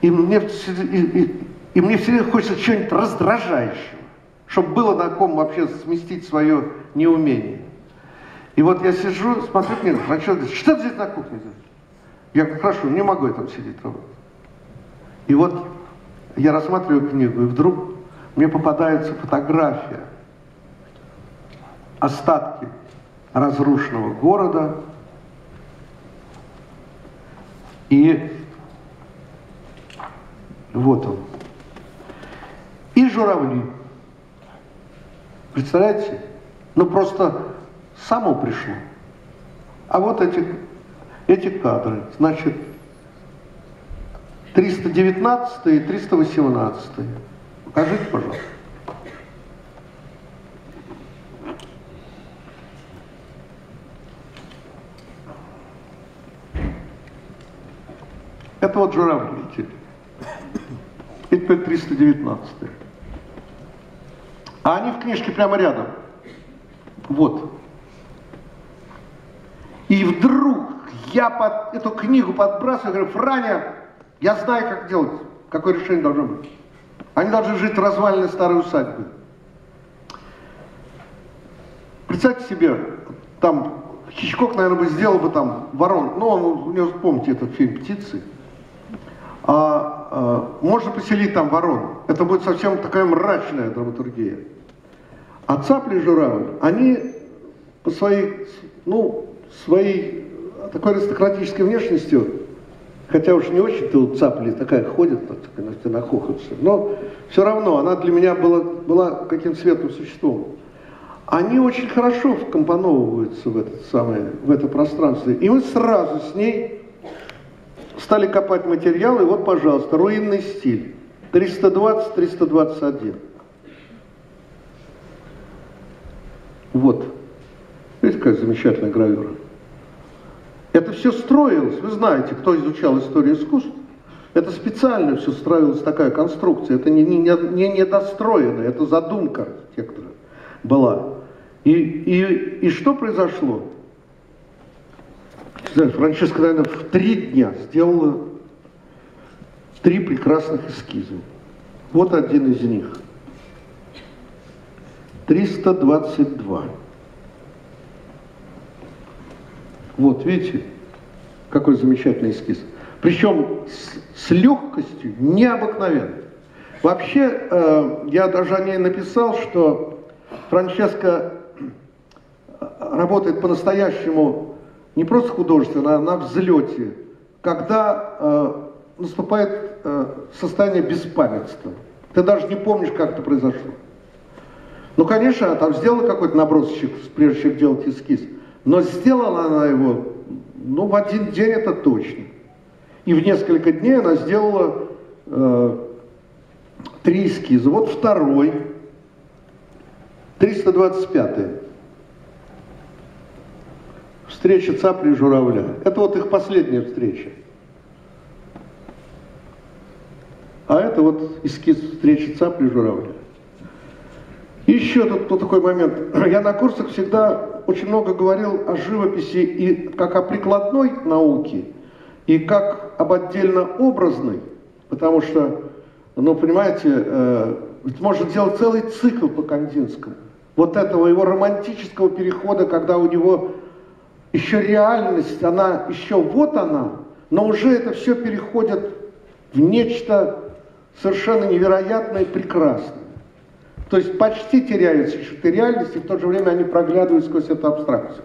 [SPEAKER 2] И мне, и, и, и мне все время хочется чего-нибудь раздражающего, чтобы было на ком вообще сместить свое неумение. И вот я сижу, смотрю книгу, а что, что ты здесь на кухне делаешь? Я говорю, хорошо, не могу я там сидеть работать. И вот я рассматриваю книгу, и вдруг мне попадается фотография, остатки разрушенного города, и вот он. И журавли. Представляете? Ну просто само пришло. А вот эти, эти кадры. Значит, 319 и 318. Покажите, пожалуйста. Это вот журавли. И теперь 319. А они в книжке прямо рядом. Вот. И вдруг я под эту книгу подбрасываю, говорю, Франя, я знаю, как делать, какое решение должно быть. Они должны жить в развалине старой усадьбы. Представьте себе, там Хичкок, наверное, бы сделал бы там ворон. Ну, он, у него, помните этот фильм «Птицы». А, а можно поселить там ворон. Это будет совсем такая мрачная драматургия. А цапли журавль, они по своей, ну, своей такой аристократической внешностью, хотя уж не очень-то у цапли такая ходит, так, нахохаться, но все равно она для меня была, была каким-то светлым существом. Они очень хорошо вкомпоновываются в, этот самый, в это пространство. И мы сразу с ней стали копать материал, и вот, пожалуйста, руинный стиль. 320-321. Вот. Видите, какая замечательная гравюра. Это все строилось, вы знаете, кто изучал историю искусств, это специально все строилось такая конструкция, это не, не, не недостроенная, это задумка архитектора была. И, и, и что произошло? Франческа, наверное, в три дня сделала три прекрасных эскиза. Вот один из них. 322. Вот, видите, какой замечательный эскиз. Причем с, с легкостью необыкновенной. Вообще, э, я даже о ней написал, что Франческа э, работает по-настоящему не просто художественно, а на взлете, когда э, наступает э, состояние беспамятства. Ты даже не помнишь, как это произошло. Ну, конечно, она там сделала какой-то набросочек, прежде чем делать эскиз. Но сделала она его, ну, в один день это точно. И в несколько дней она сделала э, три эскиза. Вот второй, 325 -й. Встреча цапли и журавля. Это вот их последняя встреча. А это вот эскиз встречи цапли и журавля. Еще тут, тут такой момент. Я на курсах всегда очень много говорил о живописи и как о прикладной науке, и как об отдельно образной, потому что, ну, понимаете, э, можно делать целый цикл по Кандинскому. Вот этого его романтического перехода, когда у него еще реальность, она еще вот она, но уже это все переходит в нечто совершенно невероятное и прекрасное. То есть почти теряются черты реальности, в то же время они проглядывают сквозь эту абстракцию.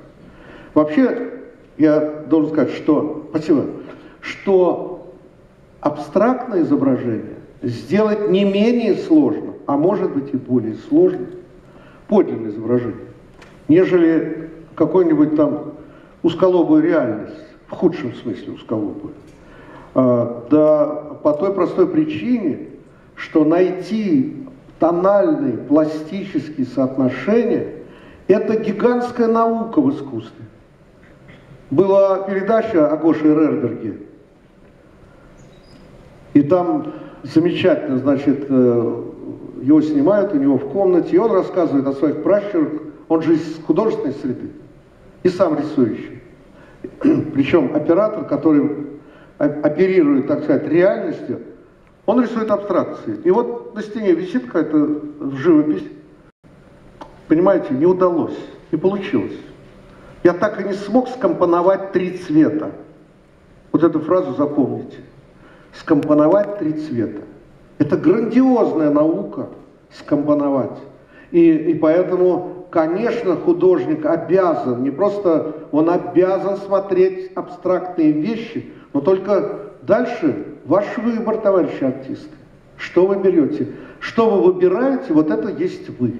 [SPEAKER 2] Вообще, я должен сказать, что, спасибо, что абстрактное изображение сделать не менее сложно, а может быть и более сложно, подлинное изображение, нежели какой-нибудь там узколобую реальность, в худшем смысле узколобую. А, да по той простой причине, что найти тональные, пластические соотношения – это гигантская наука в искусстве. Была передача о Гоше Рерберге, и там замечательно, значит, э, его снимают у него в комнате, и он рассказывает о своих пращурах, он же из художественной среды, и сам рисующий. Причем оператор, который оперирует, так сказать, реальностью, он рисует абстракции. И вот на стене висит какая-то живопись. Понимаете, не удалось, не получилось. Я так и не смог скомпоновать три цвета. Вот эту фразу запомните. Скомпоновать три цвета. Это грандиозная наука скомпоновать. И, и поэтому, конечно, художник обязан, не просто он обязан смотреть абстрактные вещи, но только дальше ваш выбор, товарищи артисты. Что вы берете? Что вы выбираете, вот это есть вы.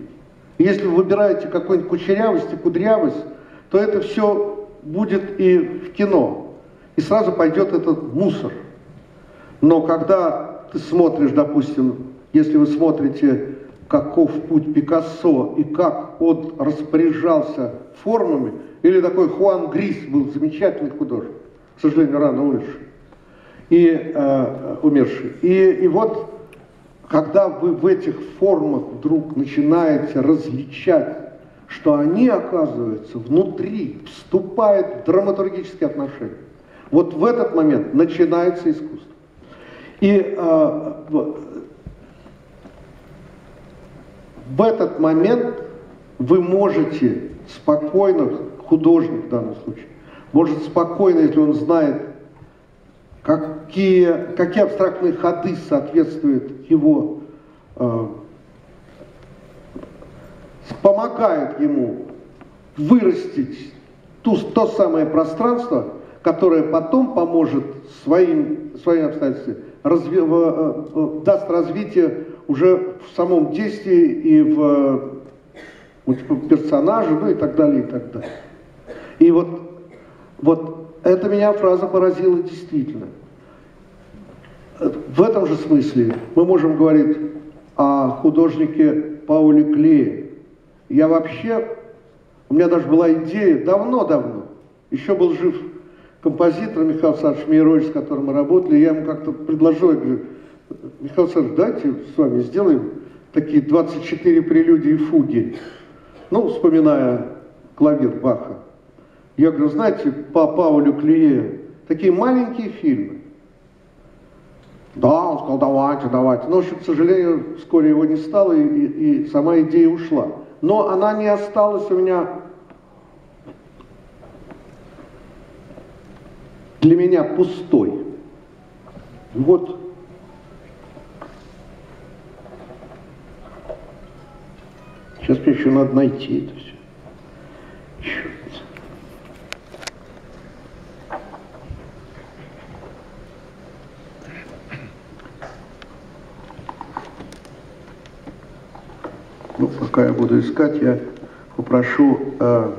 [SPEAKER 2] Если вы выбираете какую-нибудь кучерявость и кудрявость, то это все будет и в кино. И сразу пойдет этот мусор. Но когда ты смотришь, допустим, если вы смотрите, каков путь Пикассо и как он распоряжался формами, или такой Хуан Грис был замечательный художник, к сожалению, рано умерший, и э, умерший. И, и вот, когда вы в этих формах вдруг начинаете различать, что они, оказывается, внутри вступают в драматургические отношения, вот в этот момент начинается искусство. И э, в этот момент вы можете спокойно, художник в данном случае, может спокойно, если он знает как какие, какие абстрактные ходы соответствуют его, э, помогают ему вырастить ту, то самое пространство, которое потом поможет своим, своим обстоятельствам, разви, в, э, даст развитие уже в самом действии и в вот, персонаже, ну и так далее, и так далее. И вот, вот эта меня фраза поразила действительно. В этом же смысле мы можем говорить о художнике Пауле Клее. Я вообще, у меня даже была идея давно-давно, еще был жив композитор Михаил Александрович Мирович, с которым мы работали, я ему как-то предложил, я говорю, Михаил Александрович, давайте с вами сделаем такие 24 прелюдии и фуги. Ну, вспоминая клавир Баха. Я говорю, знаете, по Паулю Клие, такие маленькие фильмы. Да, он сказал, давайте, давайте. Но, к сожалению, вскоре его не стало, и, и, и сама идея ушла. Но она не осталась у меня для меня пустой. Вот Сейчас мне еще надо найти это все. Черт. Ну, пока я буду искать, я попрошу, э,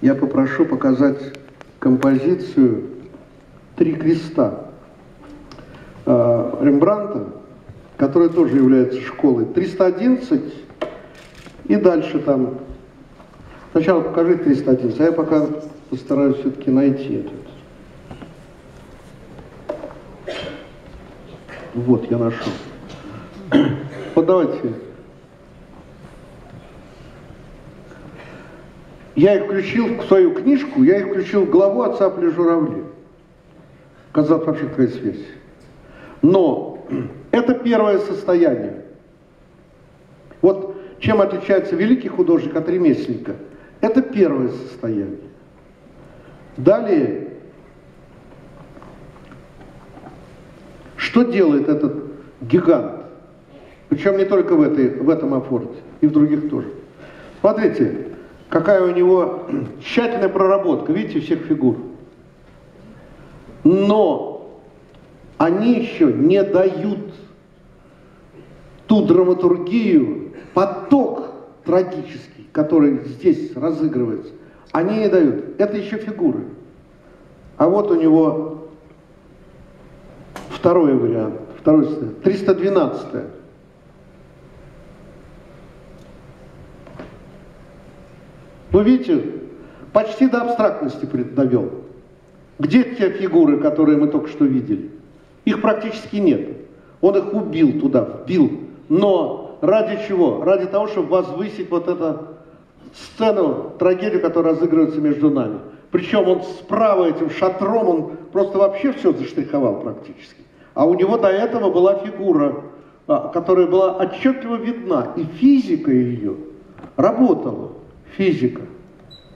[SPEAKER 2] я попрошу показать композицию «Три креста» э, Рембранта, которая тоже является школой. 311 и дальше там. Сначала покажи 311, а я пока постараюсь все-таки найти этот. Вот, я нашел. Вот давайте. Я их включил в свою книжку, я их включил в главу отца цапли журавли. Казалось, вообще какая связь. Но это первое состояние. Вот чем отличается великий художник от ремесленника? Это первое состояние. Далее, что делает этот гигант? Причем не только в, этой, в этом афорте, и в других тоже. Смотрите, какая у него тщательная проработка, видите, всех фигур. Но они еще не дают ту драматургию, поток трагический, который здесь разыгрывается, они не дают. Это еще фигуры. А вот у него второй вариант, второй 312 -е. Вы видите, почти до абстрактности довел. Где те фигуры, которые мы только что видели? Их практически нет. Он их убил туда, вбил. Но Ради чего? Ради того, чтобы возвысить вот эту сцену, трагедию, которая разыгрывается между нами. Причем он справа этим шатром, он просто вообще все заштриховал практически. А у него до этого была фигура, а, которая была отчетливо видна. И физика ее работала. Физика.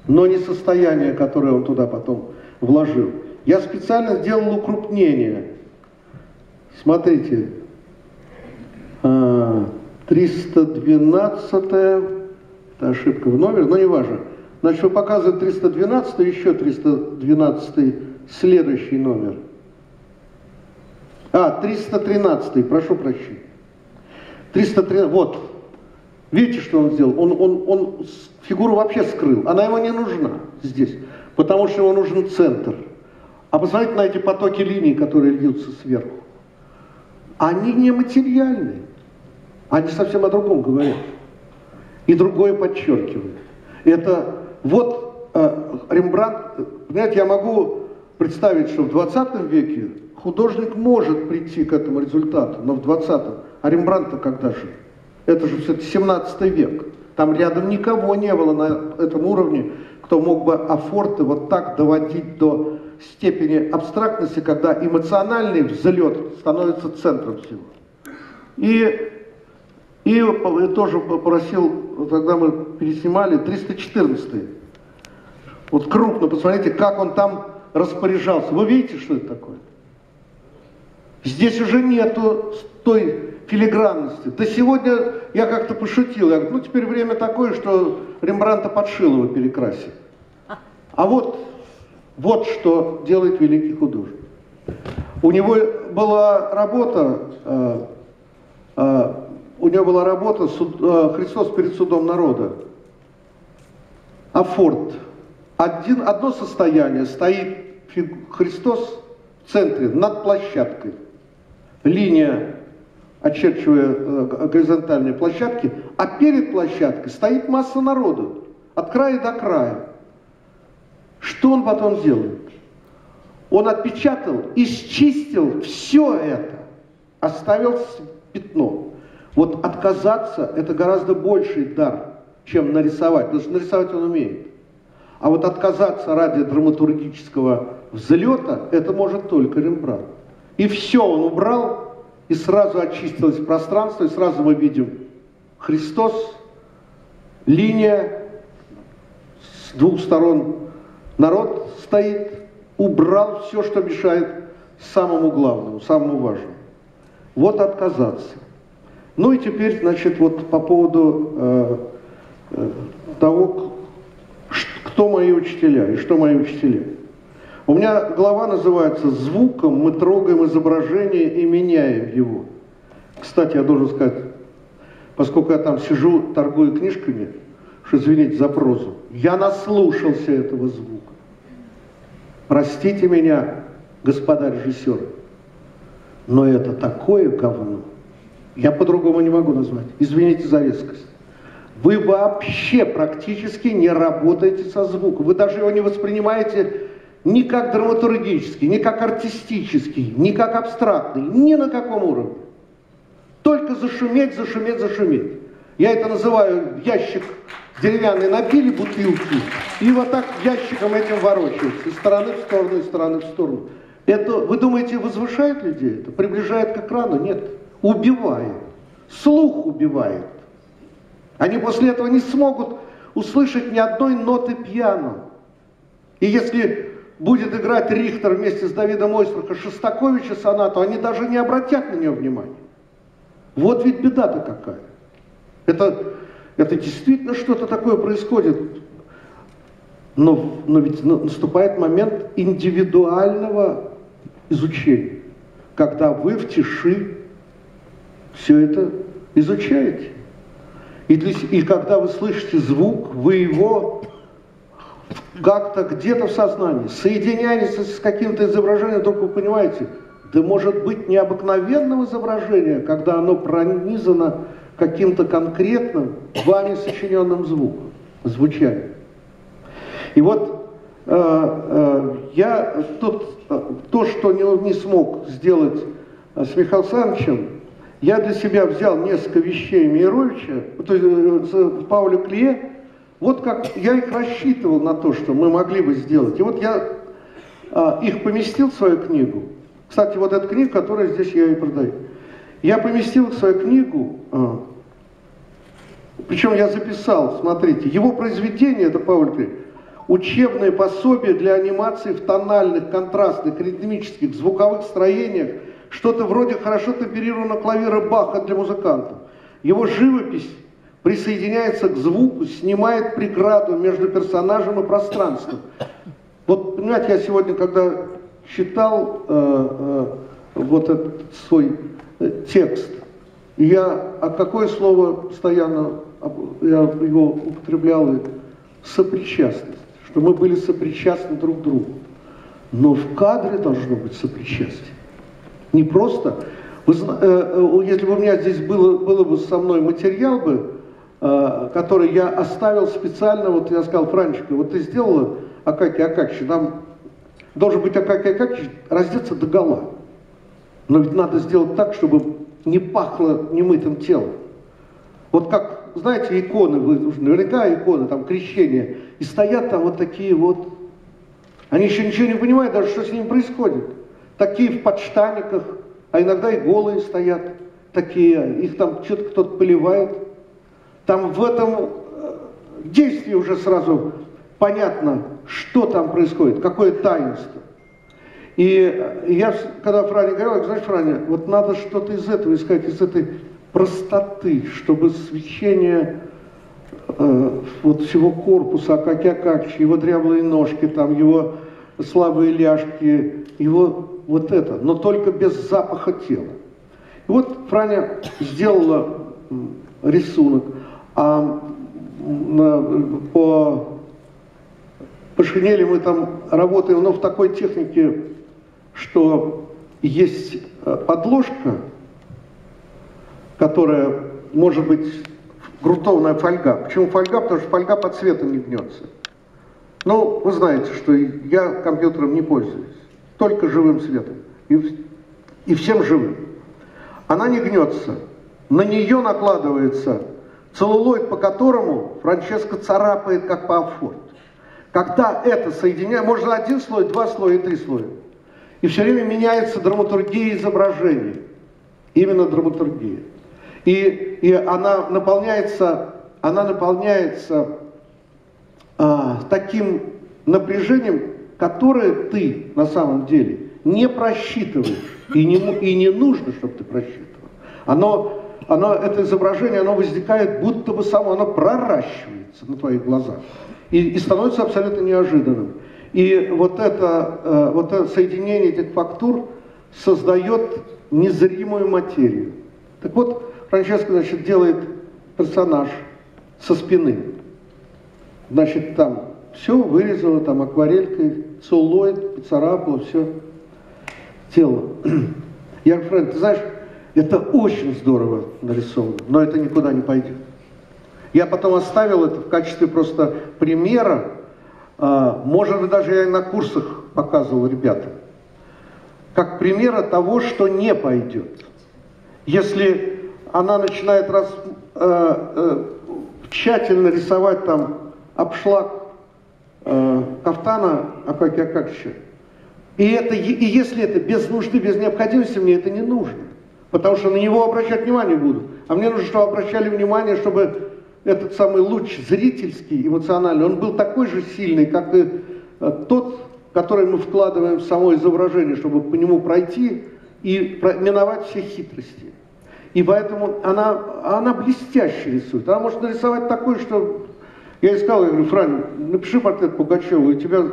[SPEAKER 2] Но не состояние, которое он туда потом вложил. Я специально сделал укрупнение. Смотрите. А, 312 это ошибка в номере, но не важно. Значит, вы показываете 312, еще 312, следующий номер. А, 313, прошу прощения. 313, вот. Видите, что он сделал? Он, он, он фигуру вообще скрыл. Она ему не нужна здесь, потому что ему нужен центр. А посмотрите на эти потоки линий, которые льются сверху. Они нематериальные. Они совсем о другом говорят. И другое подчеркивают. Это вот э, Рембрандт, знаете, я могу представить, что в 20 веке художник может прийти к этому результату, но в 20-м, а Рембрандт-то когда же? Это же все-таки 17 век. Там рядом никого не было на этом уровне, кто мог бы афорты вот так доводить до степени абстрактности, когда эмоциональный взлет становится центром всего. И и тоже попросил, тогда мы переснимали, 314 -й. Вот крупно, посмотрите, как он там распоряжался. Вы видите, что это такое? Здесь уже нету той филигранности. Да сегодня я как-то пошутил, я говорю, ну теперь время такое, что Рембранта Подшилова перекрасит. А вот, вот что делает великий художник. У него была работа, э, э, у него была работа суд, э, «Христос перед судом народа». Афорт. Один, одно состояние стоит Христос в центре, над площадкой. Линия, очерчивая э, горизонтальные площадки, а перед площадкой стоит масса народу, от края до края. Что он потом делает? Он отпечатал и счистил все это, оставил пятно. Вот отказаться – это гораздо больший дар, чем нарисовать, потому что нарисовать он умеет. А вот отказаться ради драматургического взлета – это может только Рембрандт. И все он убрал, и сразу очистилось пространство, и сразу мы видим Христос, линия, с двух сторон народ стоит, убрал все, что мешает самому главному, самому важному. Вот отказаться. Ну и теперь, значит, вот по поводу э, э, того, кто мои учителя и что мои учителя. У меня глава называется «Звуком мы трогаем изображение и меняем его». Кстати, я должен сказать, поскольку я там сижу, торгую книжками, что извините за прозу, я наслушался этого звука. Простите меня, господа режиссеры, но это такое говно. Я по-другому не могу назвать. Извините за резкость. Вы вообще практически не работаете со звуком. Вы даже его не воспринимаете ни как драматургический, ни как артистический, ни как абстрактный, ни на каком уровне. Только зашуметь, зашуметь, зашуметь. Я это называю ящик деревянный набили бутылки и вот так ящиком этим ворочаются из стороны в сторону, из стороны в сторону. Это, вы думаете, возвышает людей? Это приближает к экрану? Нет. Убивает. Слух убивает. Они после этого не смогут услышать ни одной ноты пьяно. И если будет играть Рихтер вместе с Давидом Ойстрахо Шостаковича сонату, они даже не обратят на нее внимания. Вот ведь беда-то какая. Это, это действительно что-то такое происходит. Но, но ведь наступает момент индивидуального изучения, когда вы в тиши все это изучаете. И, для, и когда вы слышите звук, вы его как-то где-то в сознании, соединяетесь с каким-то изображением, только вы понимаете, да может быть необыкновенного изображения, когда оно пронизано каким-то конкретным, вами сочиненным звуком, звучанием. И вот э, э, я тут, э, то, что не, не смог сделать с Михаилом Александровичем, я для себя взял несколько вещей Мировича, то есть э, Пауля Клие, вот как я их рассчитывал на то, что мы могли бы сделать. И вот я а, их поместил в свою книгу. Кстати, вот эта книга, которая здесь я и продаю. Я поместил в свою книгу, а, причем я записал, смотрите, его произведение, это Пауль Клей, учебное пособие для анимации в тональных, контрастных, ритмических, звуковых строениях – что-то вроде хорошо темперированного клавира Баха для музыкантов. Его живопись присоединяется к звуку, снимает преграду между персонажем и пространством. Вот, понимаете, я сегодня, когда читал э, э, вот этот свой э, текст, я, а какое слово постоянно я его употреблял, и сопричастность, что мы были сопричастны друг другу. Но в кадре должно быть сопричастие. Не просто. Вы, э, э, если бы у меня здесь было, было бы со мной материал бы, э, который я оставил специально, вот я сказал, Франчика, вот ты сделала Акаки Акакичи, нам должен быть Акаки Акакичи раздеться до гола. Но ведь надо сделать так, чтобы не пахло немытым телом. Вот как, знаете, иконы, вы наверняка иконы, там крещение, и стоят там вот такие вот, они еще ничего не понимают даже, что с ними происходит такие в подштаниках, а иногда и голые стоят такие, их там что-то кто-то поливает. Там в этом э, действии уже сразу понятно, что там происходит, какое таинство. И я, когда Франя говорил, знаешь, Франя, вот надо что-то из этого искать, из этой простоты, чтобы свечение э, вот всего корпуса Акакия Акакчи, его дряблые ножки, там, его слабые ляжки, его вот это, но только без запаха тела. И вот Франя сделала рисунок, а по, по шинели мы там работаем, но в такой технике, что есть э, подложка, которая может быть грунтовная фольга. Почему фольга? Потому что фольга под цветом не гнется. Ну, вы знаете, что я компьютером не пользуюсь, только живым светом. И, и всем живым. Она не гнется. На нее накладывается целлулоид, по которому Франческо царапает, как по афорт. Когда это соединяется, можно один слой, два слоя три слоя. И все время меняется драматургия изображений. Именно драматургия. И, и она наполняется, она наполняется а, таким напряжением, которое ты на самом деле не просчитываешь. И не, и не нужно, чтобы ты просчитывал. Оно, оно, это изображение, оно возникает будто бы само, оно проращивается на твоих глазах. И, и становится абсолютно неожиданным. И вот это, э, вот это соединение этих фактур создает незримую материю. Так вот, Франческо, значит, делает персонаж со спины. Значит, там все вырезала, там акварелькой, целлоид, поцарапала, все тело. Я говорю, Фрэнк, ты знаешь, это очень здорово нарисовано, но это никуда не пойдет. Я потом оставил это в качестве просто примера, а, может быть, даже я на курсах показывал ребятам, как примера того, что не пойдет. Если она начинает раз, э, э, тщательно рисовать там обшлаг э, кафтана Акаки Акакча, и, это, и если это без нужды, без необходимости, мне это не нужно потому что на него обращать внимание будут. А мне нужно, чтобы обращали внимание, чтобы этот самый луч зрительский, эмоциональный, он был такой же сильный, как и э, тот, который мы вкладываем в само изображение, чтобы по нему пройти и миновать все хитрости. И поэтому она, она блестяще рисует. Она может нарисовать такой, что... Я искал, я говорю, Франь, напиши портрет Пугачева, и у тебя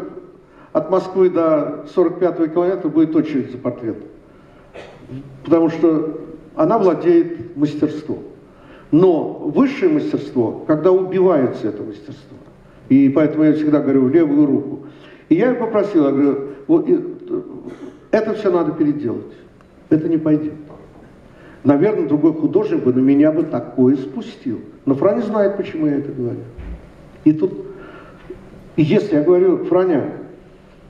[SPEAKER 2] от Москвы до 45-го километра будет очередь за портрет потому что она владеет мастерством. Но высшее мастерство, когда убивается это мастерство, и поэтому я всегда говорю в левую руку. И я ее попросил, я говорю, вот, это все надо переделать, это не пойдет. Наверное, другой художник бы на меня бы такое спустил. Но Франя знает, почему я это говорю. И тут, если я говорю, Франя,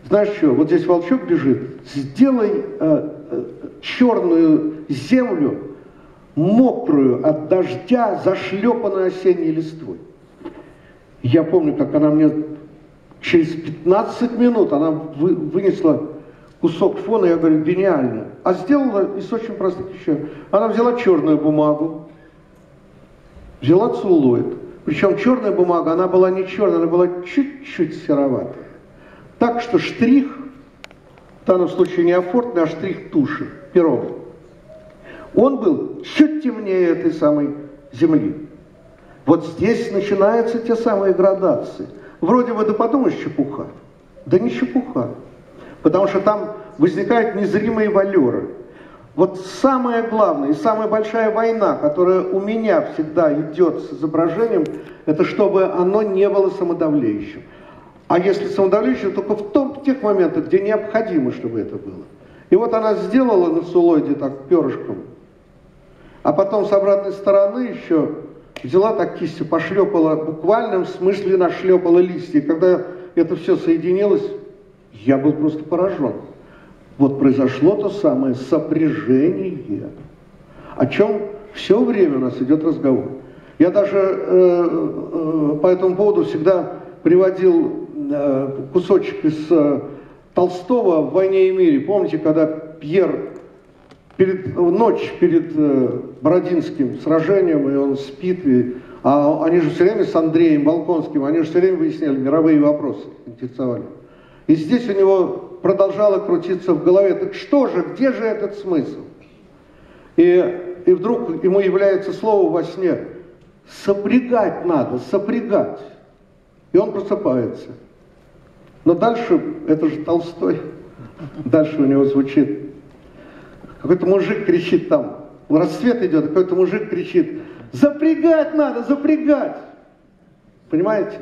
[SPEAKER 2] знаешь что, вот здесь волчок бежит, сделай э, э, черную землю, мокрую от дождя, зашлепанную осенней листвой. Я помню, как она мне через 15 минут она вы, вынесла кусок фона, я говорю, гениально. А сделала из очень простых вещей. Она взяла черную бумагу, взяла целлулоид. Причем черная бумага, она была не черная, она была чуть-чуть сероватая. Так что штрих, в данном случае не афортный, а штрих туши пером. Он был чуть темнее этой самой земли. Вот здесь начинаются те самые градации. Вроде бы, да подумаешь, чепуха. Да не чепуха. Потому что там возникают незримые валеры. Вот самое главное и самая большая война, которая у меня всегда идет с изображением, это чтобы оно не было самодавлеющим. А если самодавлеющим, только в том, в тех моментах, где необходимо, чтобы это было. И вот она сделала на сулоиде так перышком, а потом с обратной стороны еще взяла так кистью, пошлепала, в буквальном смысле нашлепала листья. И когда это все соединилось, я был просто поражен. Вот произошло то самое сопряжение, о чем все время у нас идет разговор. Я даже э, э, по этому поводу всегда приводил э, кусочек из э, Толстого в «Войне и мире». Помните, когда Пьер перед, ночь перед э, Бородинским сражением, и он спит, и, а они же все время с Андреем Балконским, они же все время выясняли мировые вопросы, интересовали. И здесь у него продолжало крутиться в голове. Так что же, где же этот смысл? И, и вдруг ему является слово во сне. Сопрягать надо, сопрягать. И он просыпается. Но дальше, это же Толстой, дальше у него звучит, какой-то мужик кричит там, рассвет идет, какой-то мужик кричит, запрягать надо, запрягать. Понимаете?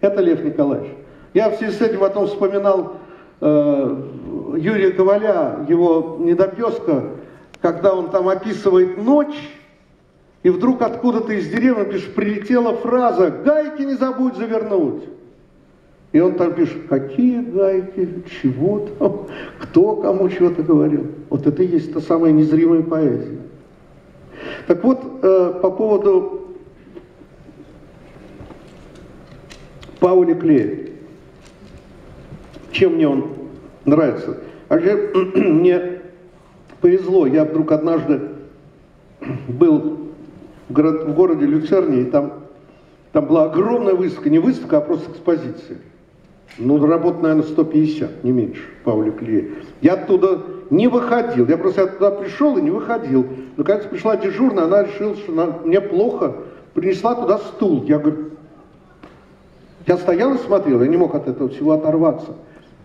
[SPEAKER 2] Это Лев Николаевич. Я в связи с этим потом вспоминал Юрия Коваля, его недопеска, когда он там описывает ночь, и вдруг откуда-то из деревни пишет, прилетела фраза «Гайки не забудь завернуть». И он там пишет, какие гайки, чего там, кто кому чего-то говорил. Вот это и есть та самая незримая поэзия. Так вот, э, по поводу Пауля Клея. Чем мне он нравится? А мне повезло, я вдруг однажды был в, город, в городе Люцерне, и там, там была огромная выставка, не выставка, а просто экспозиция. Ну, работ, наверное, 150, не меньше, Пауля Клея. Я оттуда не выходил, я просто туда пришел и не выходил. Наконец пришла дежурная, она решила, что она, мне плохо, принесла туда стул. Я говорю, я стоял и смотрел, я не мог от этого всего оторваться.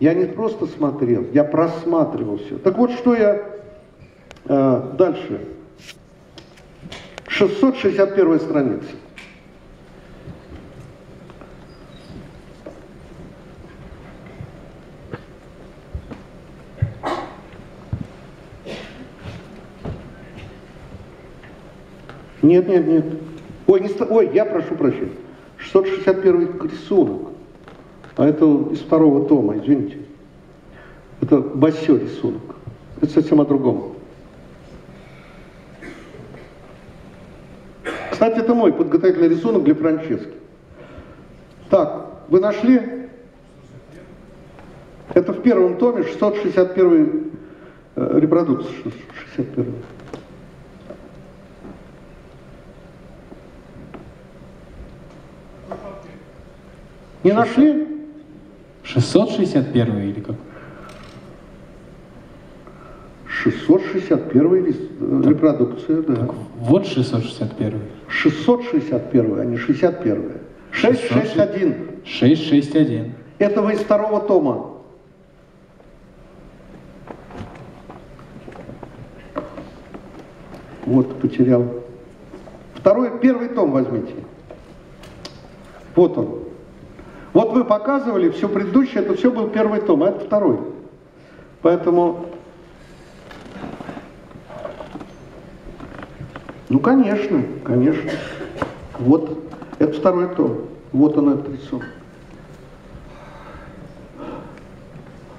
[SPEAKER 2] Я не просто смотрел, я просматривал все. Так вот, что я э, дальше. 661 страница. Нет, нет, нет. Ой, не, ой, я прошу прощения. 661 рисунок. А это из второго тома, извините. Это Басё рисунок. Это совсем о другом. Кстати, это мой подготовительный рисунок для Франчески. Так, вы нашли? Это в первом томе 661 э, репродукция. 661. Не нашли?
[SPEAKER 3] 661 или как?
[SPEAKER 2] 661 лист, так, репродукция, да. Так,
[SPEAKER 3] вот 661.
[SPEAKER 2] 661, а не 61. 661.
[SPEAKER 3] 661.
[SPEAKER 2] Этого из второго тома. Вот, потерял. Второй, первый том возьмите. Вот он. Вот вы показывали, все предыдущее, это все был первый том, а это второй. Поэтому, ну, конечно, конечно. Вот, это второй том. Вот он, этот рисунок.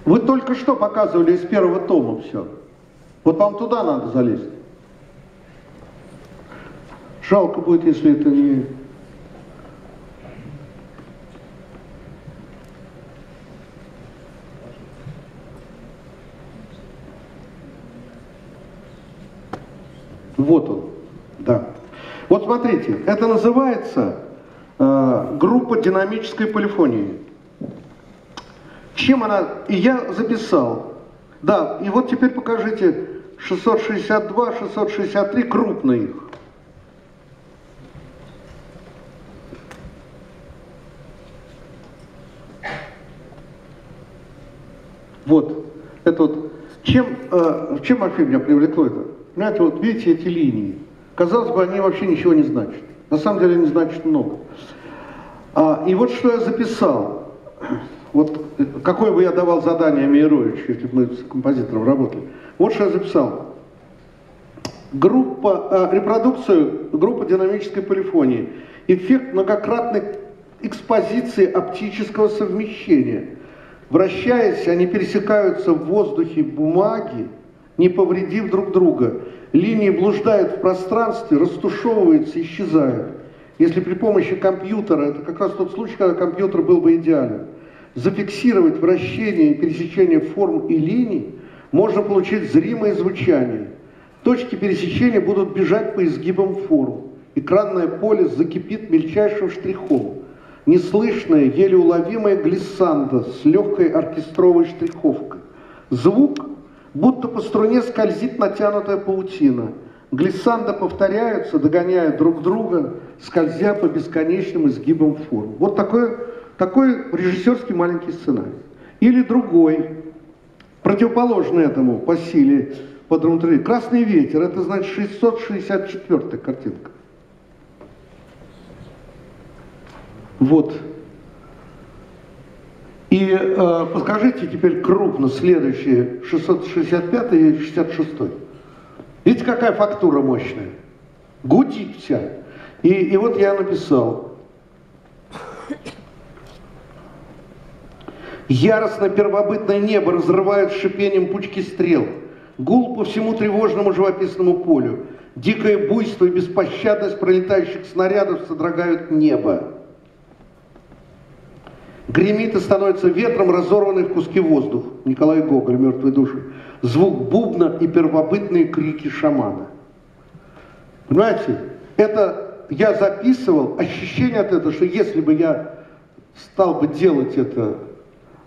[SPEAKER 2] Вы только что показывали из первого тома все. Вот вам туда надо залезть. Жалко будет, если это не Вот он, да. Вот смотрите, это называется э, группа динамической полифонии. Чем она? И я записал. Да, и вот теперь покажите 662, 663, крупные их. Вот, это вот, чем, э, чем вообще меня привлекло это? Понимаете, вот видите эти линии. Казалось бы, они вообще ничего не значат. На самом деле они значат много. А, и вот что я записал. Вот какое бы я давал задание Мироевичу, если бы мы с композитором работали. Вот что я записал. Группа, э, репродукцию группы динамической полифонии. Эффект многократной экспозиции оптического совмещения. Вращаясь, они пересекаются в воздухе бумаги, не повредив друг друга. Линии блуждают в пространстве, растушевываются, исчезают. Если при помощи компьютера, это как раз тот случай, когда компьютер был бы идеален, зафиксировать вращение и пересечение форм и линий, можно получить зримое звучание. Точки пересечения будут бежать по изгибам форм. Экранное поле закипит мельчайшим штрихом. Неслышная, еле уловимая глиссанда с легкой оркестровой штриховкой. Звук, будто по струне скользит натянутая паутина. Глиссанда повторяются, догоняя друг друга, скользя по бесконечным изгибам форм. Вот такой, такой режиссерский маленький сценарий. Или другой, противоположный этому по силе, по драматургии. «Красный ветер» – это, значит, 664 картинка. Вот. И э, подскажите теперь крупно следующие 665 и 66. Видите, какая фактура мощная? Гудит вся. И, и вот я написал. Яростно первобытное небо разрывают шипением пучки стрел. Гул по всему тревожному живописному полю. Дикое буйство и беспощадность пролетающих снарядов содрогают небо. Гремит и становится ветром, разорванный в куски воздух. Николай Гоголь, «Мертвые души». Звук бубна и первобытные крики шамана. Понимаете, это я записывал, ощущение от этого, что если бы я стал бы делать это,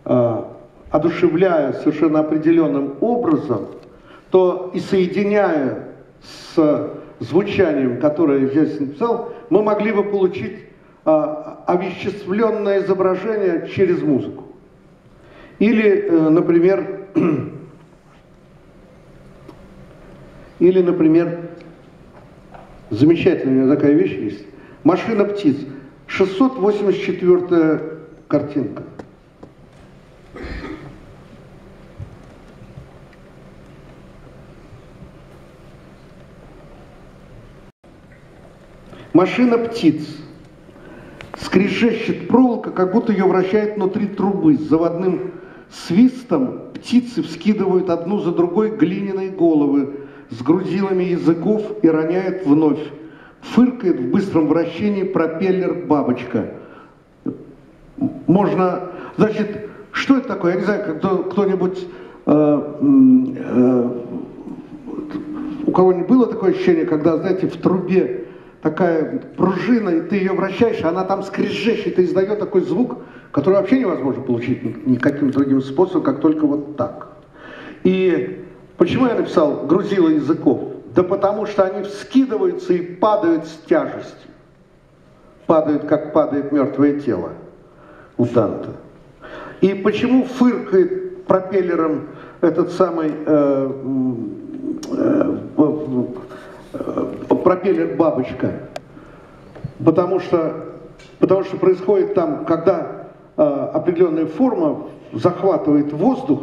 [SPEAKER 2] э, одушевляя совершенно определенным образом, то и соединяя с звучанием, которое я здесь написал, мы могли бы получить овеществленное изображение через музыку. Или, э, например, или, например, замечательная такая вещь есть. Машина птиц. 684 картинка. Машина птиц. Скрежещет проволока, как будто ее вращает внутри трубы. С заводным свистом птицы вскидывают одну за другой глиняные головы с грузилами языков и роняют вновь. Фыркает в быстром вращении пропеллер бабочка. Можно, значит, что это такое? Я не знаю, кто, кто-нибудь, э, э, у кого-нибудь было такое ощущение, когда, знаете, в трубе такая пружина, и ты ее вращаешь, она там скрежещет и издает такой звук, который вообще невозможно получить никаким другим способом, как только вот так. И почему я написал «грузило языков»? Да потому что они вскидываются и падают с тяжестью. Падают, как падает мертвое тело у Данта. И почему фыркает пропеллером этот самый э, э, Э, пропеллер бабочка. Потому что, потому что происходит там, когда э, определенная форма захватывает воздух,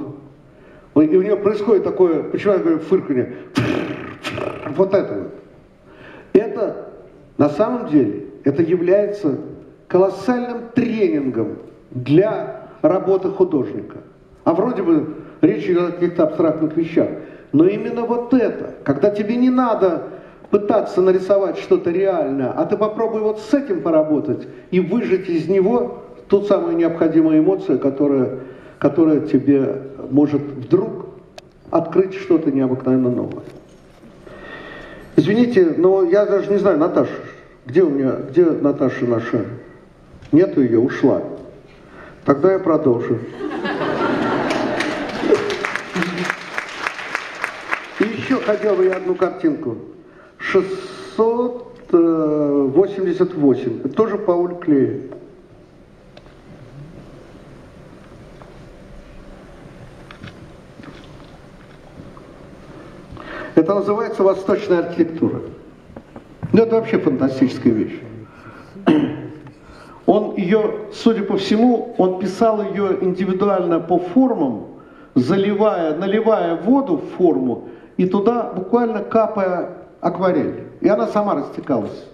[SPEAKER 2] и у нее происходит такое, почему я говорю фырканье, вот это вот. Это на самом деле, это является колоссальным тренингом для работы художника. А вроде бы речь идет о каких-то абстрактных вещах. Но именно вот это, когда тебе не надо пытаться нарисовать что-то реальное, а ты попробуй вот с этим поработать и выжать из него ту самую необходимую эмоцию, которая, которая тебе может вдруг открыть что-то необыкновенно новое. Извините, но я даже не знаю, Наташа, где у меня, где Наташа наша? Нету ее, ушла. Тогда я продолжу. И еще хотел бы я одну картинку. 688. Это тоже Пауль Клей. Это называется восточная архитектура. Ну, это вообще фантастическая вещь. Он ее, судя по всему, он писал ее индивидуально по формам, заливая, наливая воду в форму и туда буквально капая акварель. И она сама растекалась.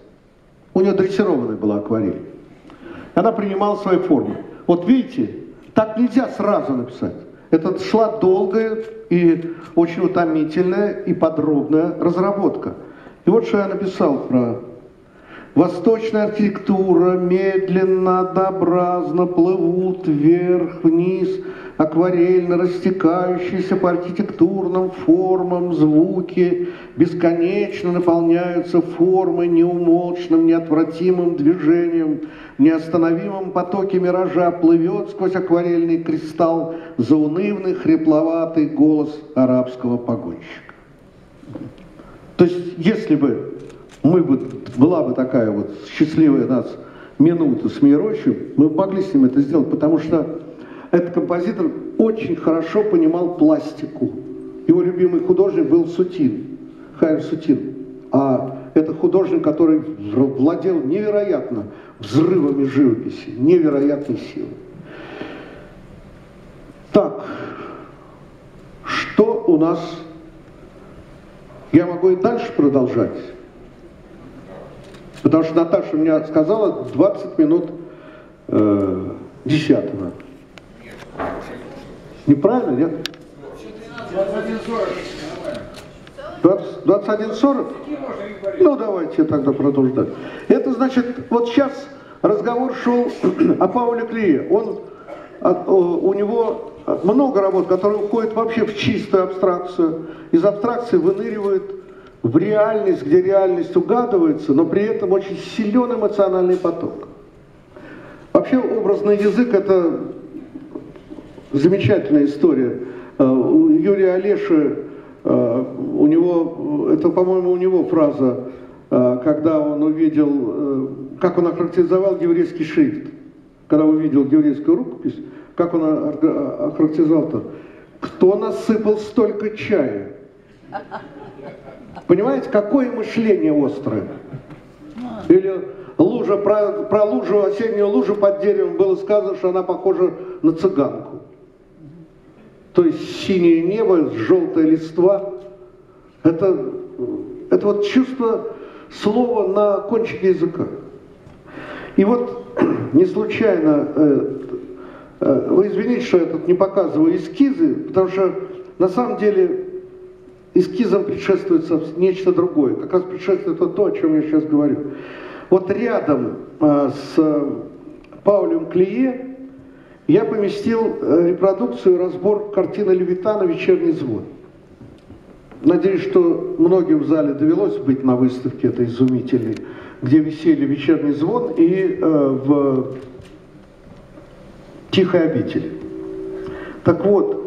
[SPEAKER 2] У нее дрессированная была акварель. Она принимала свои формы. Вот видите, так нельзя сразу написать. Это шла долгая и очень утомительная и подробная разработка. И вот что я написал про Восточная архитектура медленно, однообразно плывут вверх, вниз, акварельно растекающиеся по архитектурным формам звуки, бесконечно наполняются формой неумолчным, неотвратимым движением, в неостановимом потоке миража плывет сквозь акварельный кристалл заунывный, хрипловатый голос арабского погонщика. То есть, если бы мы бы, была бы такая вот счастливая нас минута с Мирочем, мы могли с ним это сделать, потому что этот композитор очень хорошо понимал пластику. Его любимый художник был Сутин, Хайр Сутин. А это художник, который владел невероятно взрывами живописи, невероятной силой. Так, что у нас? Я могу и дальше продолжать. Потому что Наташа мне сказала 20 минут э, 10 -го. Неправильно, нет? 21.40? Ну, давайте тогда продолжать. Это значит, вот сейчас разговор шел о Пауле Клее. Он, у него много работ, которые уходят вообще в чистую абстракцию. Из абстракции выныривают в реальность, где реальность угадывается, но при этом очень силен эмоциональный поток. Вообще образный язык – это замечательная история. Э, у Юрия Олеши, э, у него, это, по-моему, у него фраза, э, когда он увидел, как он охарактеризовал еврейский шрифт, когда увидел еврейскую рукопись, как он охарактеризовал-то? Кто насыпал столько чая? Понимаете, какое мышление острое? Или лужа, про, про лужу, осеннюю лужу под деревом было сказано, что она похожа на цыганку. То есть синее небо, желтая листва. Это, это вот чувство слова на кончике языка. И вот не случайно, э, э, вы извините, что я тут не показываю эскизы, потому что на самом деле эскизам предшествует нечто другое. Как раз предшествует то, то о чем я сейчас говорю. Вот рядом э, с Паулем Клие я поместил э, репродукцию, разбор картины Левитана «Вечерний звон». Надеюсь, что многим в зале довелось быть на выставке этой изумительной, где висели «Вечерний звон» и э, в «Тихой обители». Так вот,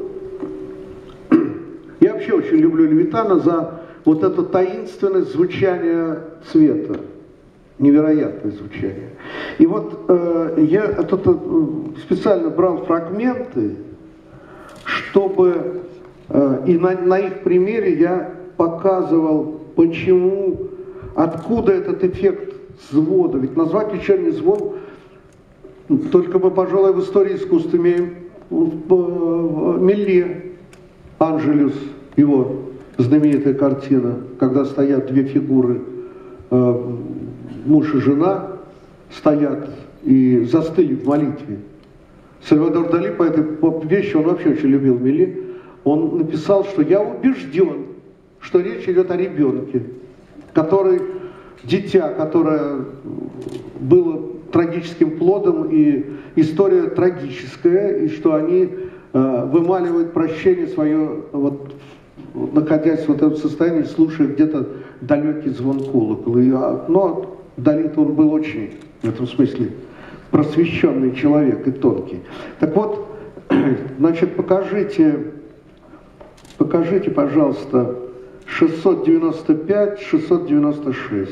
[SPEAKER 2] я вообще очень люблю Левитана за вот это таинственное звучание цвета, невероятное звучание. И вот э, я тут э, специально брал фрагменты, чтобы э, и на, на их примере я показывал, почему, откуда этот эффект звода. Ведь назвать вечерний звон только мы, пожалуй, в истории искусства имеем в, в Милле, Анжелюс, его знаменитая картина, когда стоят две фигуры, э, муж и жена, стоят и застыли в молитве. Сальвадор Дали по этой вещи, он вообще очень любил Мили, он написал, что я убежден, что речь идет о ребенке, который, дитя, которое было трагическим плодом, и история трагическая, и что они вымаливают прощение свое вот находясь в этом состоянии, слушая где-то далекий звон колокола. А, но Далит он был очень, в этом смысле, просвещенный человек и тонкий. Так вот, значит, покажите, покажите, пожалуйста, 695, 696.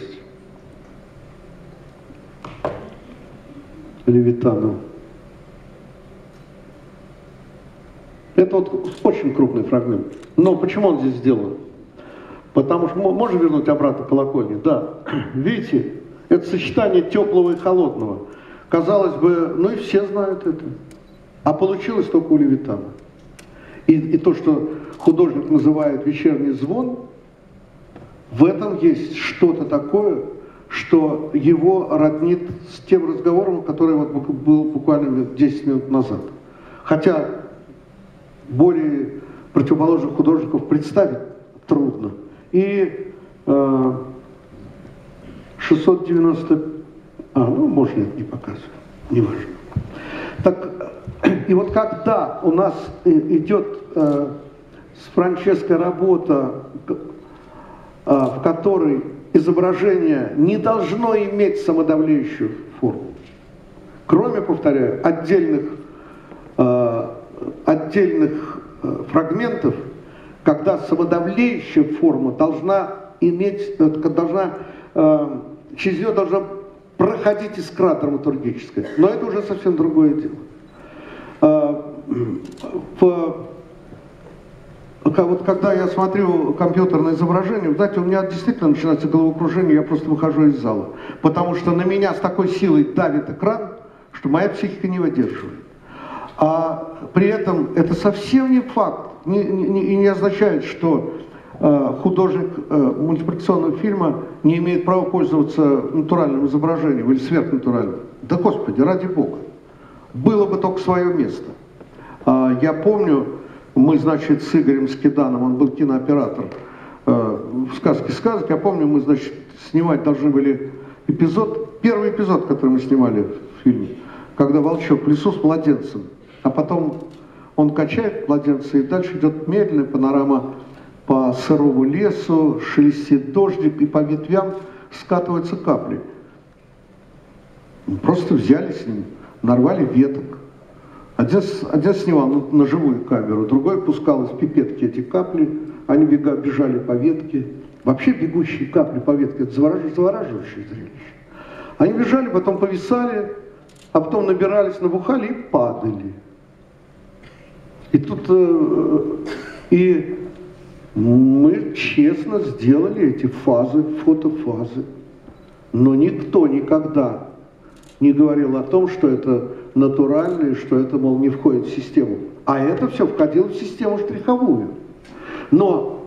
[SPEAKER 2] Левитану. Это вот очень крупный фрагмент. Но почему он здесь сделан? Потому что можно вернуть обратно колокольни? Да. Видите, это сочетание теплого и холодного. Казалось бы, ну и все знают это. А получилось только у Левитана. И, и то, что художник называет вечерний звон, в этом есть что-то такое, что его роднит с тем разговором, который вот был буквально 10 минут назад. Хотя более противоположных художников представить трудно. И э, 690, а, ну, может, я не показываю, неважно. Так, И вот когда у нас идет э, с Франческо работа, э, в которой изображение не должно иметь самодавляющую форму, кроме, повторяю, отдельных, э, отдельных э, фрагментов, когда самодавляющая форма должна иметь, э, должна, э, через нее должна проходить искра драматургическая. Но это уже совсем другое дело. В, вот когда я смотрю компьютерное изображение, знаете, у меня действительно начинается головокружение, я просто выхожу из зала. Потому что на меня с такой силой давит экран, что моя психика не выдерживает. А при этом это совсем не факт, не, не, и не означает, что э, художник э, мультипликационного фильма не имеет права пользоваться натуральным изображением или сверхнатуральным. Да господи, ради бога. Было бы только свое место. Э, я помню, мы, значит, с Игорем Скиданом, он был кинооператор э, в «Сказке сказок», я помню, мы, значит, снимать должны были эпизод, первый эпизод, который мы снимали в фильме, когда волчок в лесу с младенцем, а потом он качает младенца, и дальше идет медленная панорама по сырому лесу, шелестит дождик, и по ветвям скатываются капли. Просто взяли с ним, нарвали веток. Один, один снимал на, живую камеру, другой пускал из пипетки эти капли, они бега, бежали по ветке. Вообще бегущие капли по ветке – это завораживающее зрелище. Они бежали, потом повисали, а потом набирались, набухали и падали. И тут э, и мы честно сделали эти фазы, фотофазы. Но никто никогда не говорил о том, что это натурально что это, мол, не входит в систему. А это все входило в систему штриховую. Но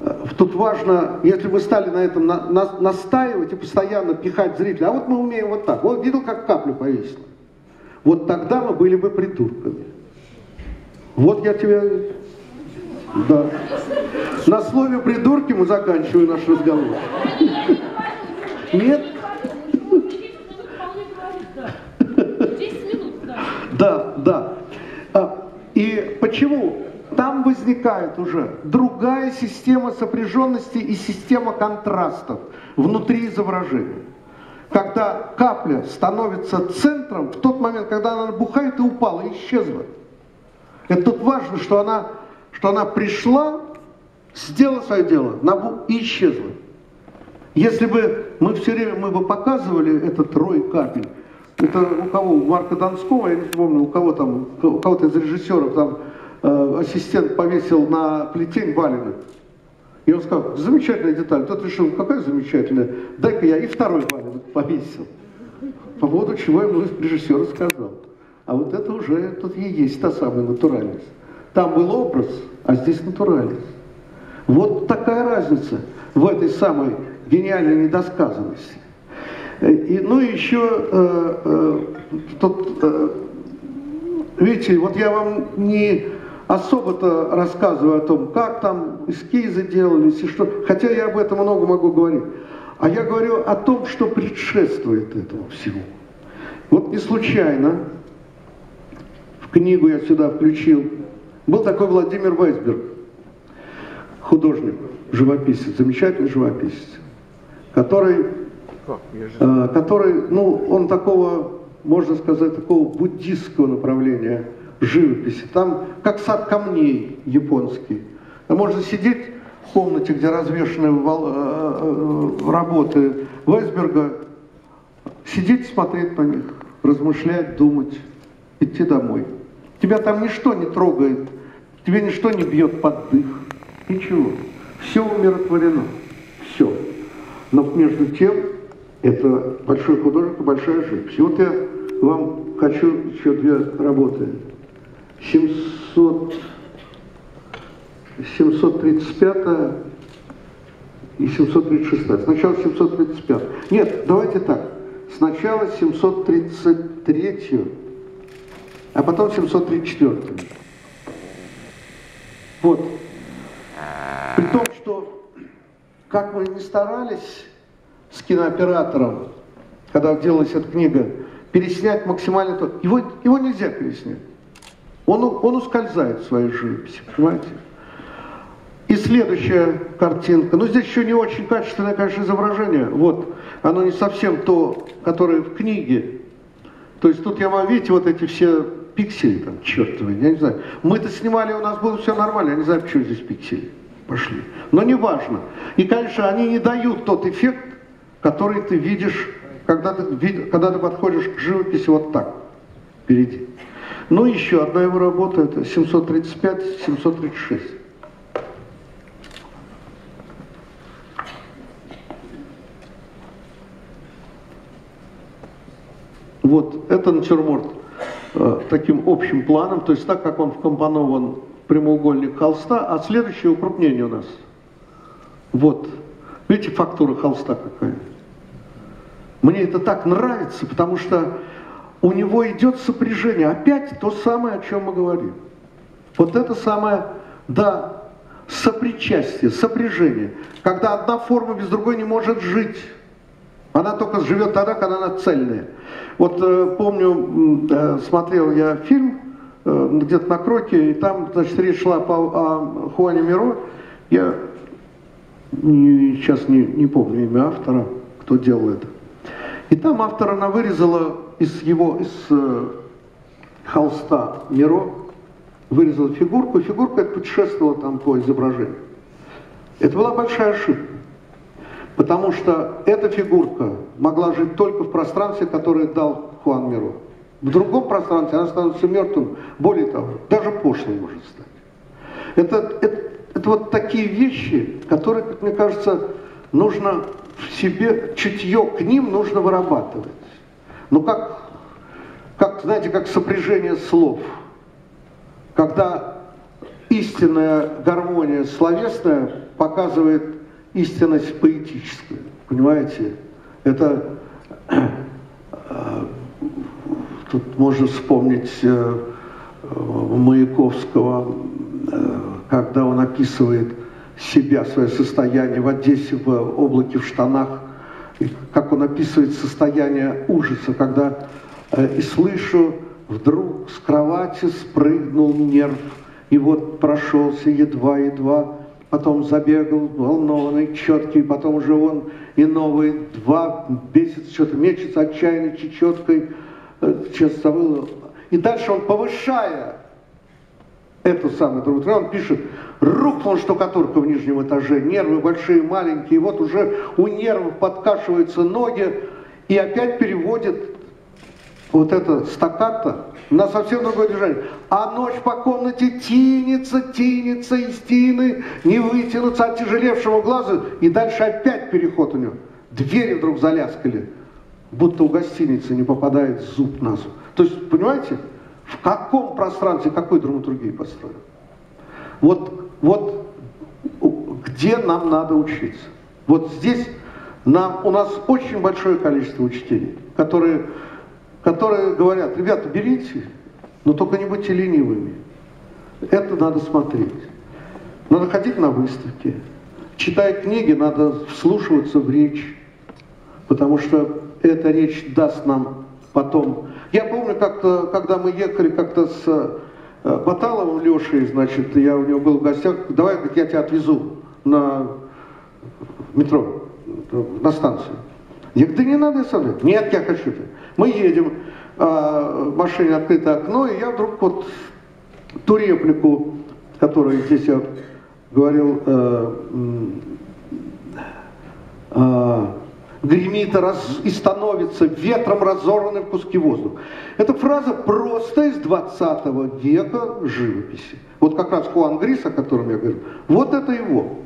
[SPEAKER 2] э, тут важно, если вы стали на этом на, на, настаивать и постоянно пихать зрителя, а вот мы умеем вот так, вот видел, как каплю повесила. Вот тогда мы были бы придурками. Вот я тебя... Да. На слове придурки мы заканчиваем наш разговор. Нет? Да, да. А, и почему? Там возникает уже другая система сопряженности и система контрастов внутри изображения. Когда капля становится центром в тот момент, когда она набухает и упала, и исчезла. Это тут важно, что она, что она пришла, сделала свое дело и исчезла. Если бы мы все время мы бы показывали этот рой капель, это у кого? У Марка Донского, я не помню, у кого там, у кого-то из режиссеров там э, ассистент повесил на плетень валенок. И он сказал, замечательная деталь. Тот решил, какая замечательная, дай-ка я и второй валенок повесил. По поводу чего ему режиссер сказал. А вот это уже, тут и есть та самая натуральность. Там был образ, а здесь натуральность. Вот такая разница в этой самой гениальной недосказанности. И, ну и еще, э, э, тут, э, видите, вот я вам не особо-то рассказываю о том, как там эскизы делались и что, хотя я об этом много могу говорить. А я говорю о том, что предшествует этому всему. Вот не случайно книгу я сюда включил. Был такой Владимир Вайсберг, художник, живописец, замечательный живописец, который, э, который, ну, он такого, можно сказать, такого буддистского направления живописи. Там как сад камней японский. Там можно сидеть в комнате, где развешаны э, э, работы Вайсберга, сидеть, смотреть на них, размышлять, думать, идти домой. Тебя там ничто не трогает, тебе ничто не бьет под дых. Ничего. Все умиротворено. Все. Но между тем, это большой художник и большая. И вот я вам хочу еще две работы. 700, 735 и 736. Сначала 735. Нет, давайте так. Сначала 733 а потом 734. Вот. При том, что как мы ни старались с кинооператором, когда делалась эта книга, переснять максимально то, его, его нельзя переснять. Он, он ускользает в своей живописи, понимаете? И следующая картинка. Ну, здесь еще не очень качественное, конечно, изображение. Вот. Оно не совсем то, которое в книге. То есть тут я вам, видите, вот эти все пиксели там, чертовы, я не знаю. Мы-то снимали, у нас было все нормально, я не знаю, почему здесь пиксели пошли. Но не важно. И, конечно, они не дают тот эффект, который ты видишь, когда ты, когда ты подходишь к живописи вот так, впереди. Ну, еще одна его работа, это 735-736. Вот, это натюрморт таким общим планом, то есть так, как он вкомпонован в прямоугольник холста, а следующее укрупнение у нас. Вот, видите, фактура холста какая. Мне это так нравится, потому что у него идет сопряжение. Опять то самое, о чем мы говорим. Вот это самое, да, сопричастие, сопряжение. Когда одна форма без другой не может жить. Она только живет тогда, когда она цельная. Вот э, помню, э, смотрел я фильм э, где-то на Кроке, и там, значит, речь шла по, о Хуане Миро. Я не, сейчас не, не помню имя автора, кто делал это. И там автор, она вырезала из его, из э, холста Миро, вырезала фигурку, и фигурка путешествовала там по изображению. Это была большая ошибка. Потому что эта фигурка могла жить только в пространстве, которое дал Хуан Миро. В другом пространстве она становится мертвым, более того, даже пошлой может стать. Это, это, это вот такие вещи, которые, как мне кажется, нужно в себе, чутье к ним нужно вырабатывать. Ну как, как, знаете, как сопряжение слов. Когда истинная гармония словесная показывает истинность поэтическая. Понимаете? Это э, тут можно вспомнить э, Маяковского, э, когда он описывает себя, свое состояние в Одессе, в облаке в штанах, как он описывает состояние ужаса, когда и слышу, вдруг с кровати спрыгнул нерв, и вот прошелся едва-едва, потом забегал волнованный, четкий, потом уже он и новый, два, бесится, что-то мечется отчаянно, чечеткой, э, сейчас забыл. И дальше он, повышая эту самую драматургию, он пишет, рухнула штукатурка в нижнем этаже, нервы большие, маленькие, вот уже у нервов подкашиваются ноги, и опять переводит вот это стаккато на совсем другое движение. А ночь по комнате тинется, тинется из тины, не вытянуться от тяжелевшего глаза, и дальше опять переход у него. Двери вдруг заляскали, будто у гостиницы не попадает зуб на зуб. То есть, понимаете, в каком пространстве, какой драматургии построен? Вот, вот где нам надо учиться? Вот здесь нам, у нас очень большое количество учителей, которые которые говорят, ребята, берите, но только не будьте ленивыми. Это надо смотреть. Надо ходить на выставки. Читая книги, надо вслушиваться в речь, потому что эта речь даст нам потом. Я помню, как-то, когда мы ехали как-то с э, Баталовым Лешей, значит, я у него был в гостях, давай, говорит, я тебя отвезу на метро, на станцию. Я говорю, да не надо, сам. Нет, я хочу это. Мы едем, а, в машине открыто окно, и я вдруг вот ту реплику, которую здесь я говорил, э, э, гремит раз, и становится ветром разорваны в куски воздуха. Эта фраза просто из 20 века живописи. Вот как раз Хуан Грис, о котором я говорю, вот это его.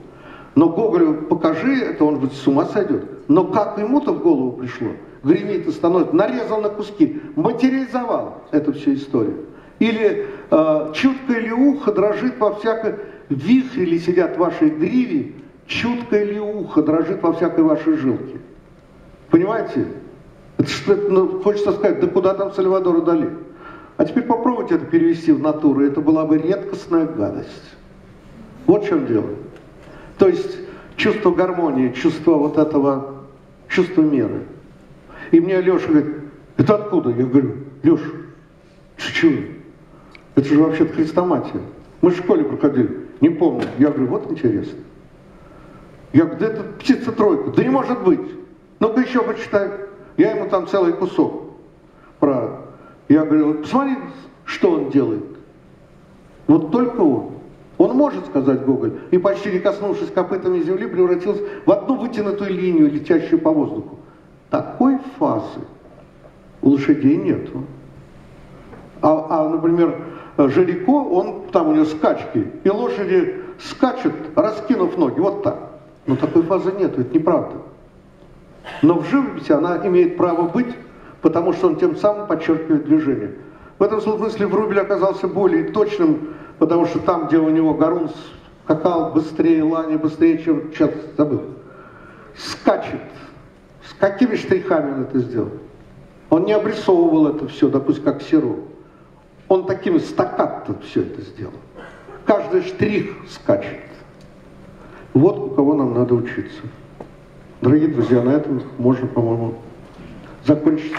[SPEAKER 2] Но Гоголю покажи, это он с ума сойдет. Но как ему-то в голову пришло? Гремит и становится, нарезал на куски, материализовал эту всю историю. Или э, чуткое ли ухо дрожит во всякой вихре ли сидят вашей гриве, чуткое ли ухо дрожит во всякой вашей жилке. Понимаете? Это что, ну, хочется сказать, да куда там Сальвадору Дали? А теперь попробуйте это перевести в натуру, это была бы редкостная гадость. Вот в чем дело. То есть чувство гармонии, чувство вот этого, чувство меры. И мне Леша говорит, это откуда? Я говорю, Леша, чего? Это же вообще-то хрестоматия. Мы в школе проходили. Не помню. Я говорю, вот интересно. Я говорю, да это птица тройка. Да не может быть. Ну-ка еще почитай. Я ему там целый кусок про... Я говорю, посмотри, что он делает. Вот только он. Он может сказать Гоголь, и почти не коснувшись копытами земли, превратился в одну вытянутую линию, летящую по воздуху. Такой фазы у лошадей нету. А, а например, Жирико, он, там у него скачки, и лошади скачут, раскинув ноги, вот так. Но такой фазы нет, это неправда. Но в живописи она имеет право быть, потому что он тем самым подчеркивает движение. В этом смысле Врубель оказался более точным, потому что там, где у него Гарун скакал быстрее, Лани быстрее, чем сейчас забыл, скачет. С какими штрихами он это сделал? Он не обрисовывал это все, допустим, как Серов. Он такими стаккато все это сделал. Каждый штрих скачет. Вот у кого нам надо учиться. Дорогие друзья, на этом можно, по-моему, закончить.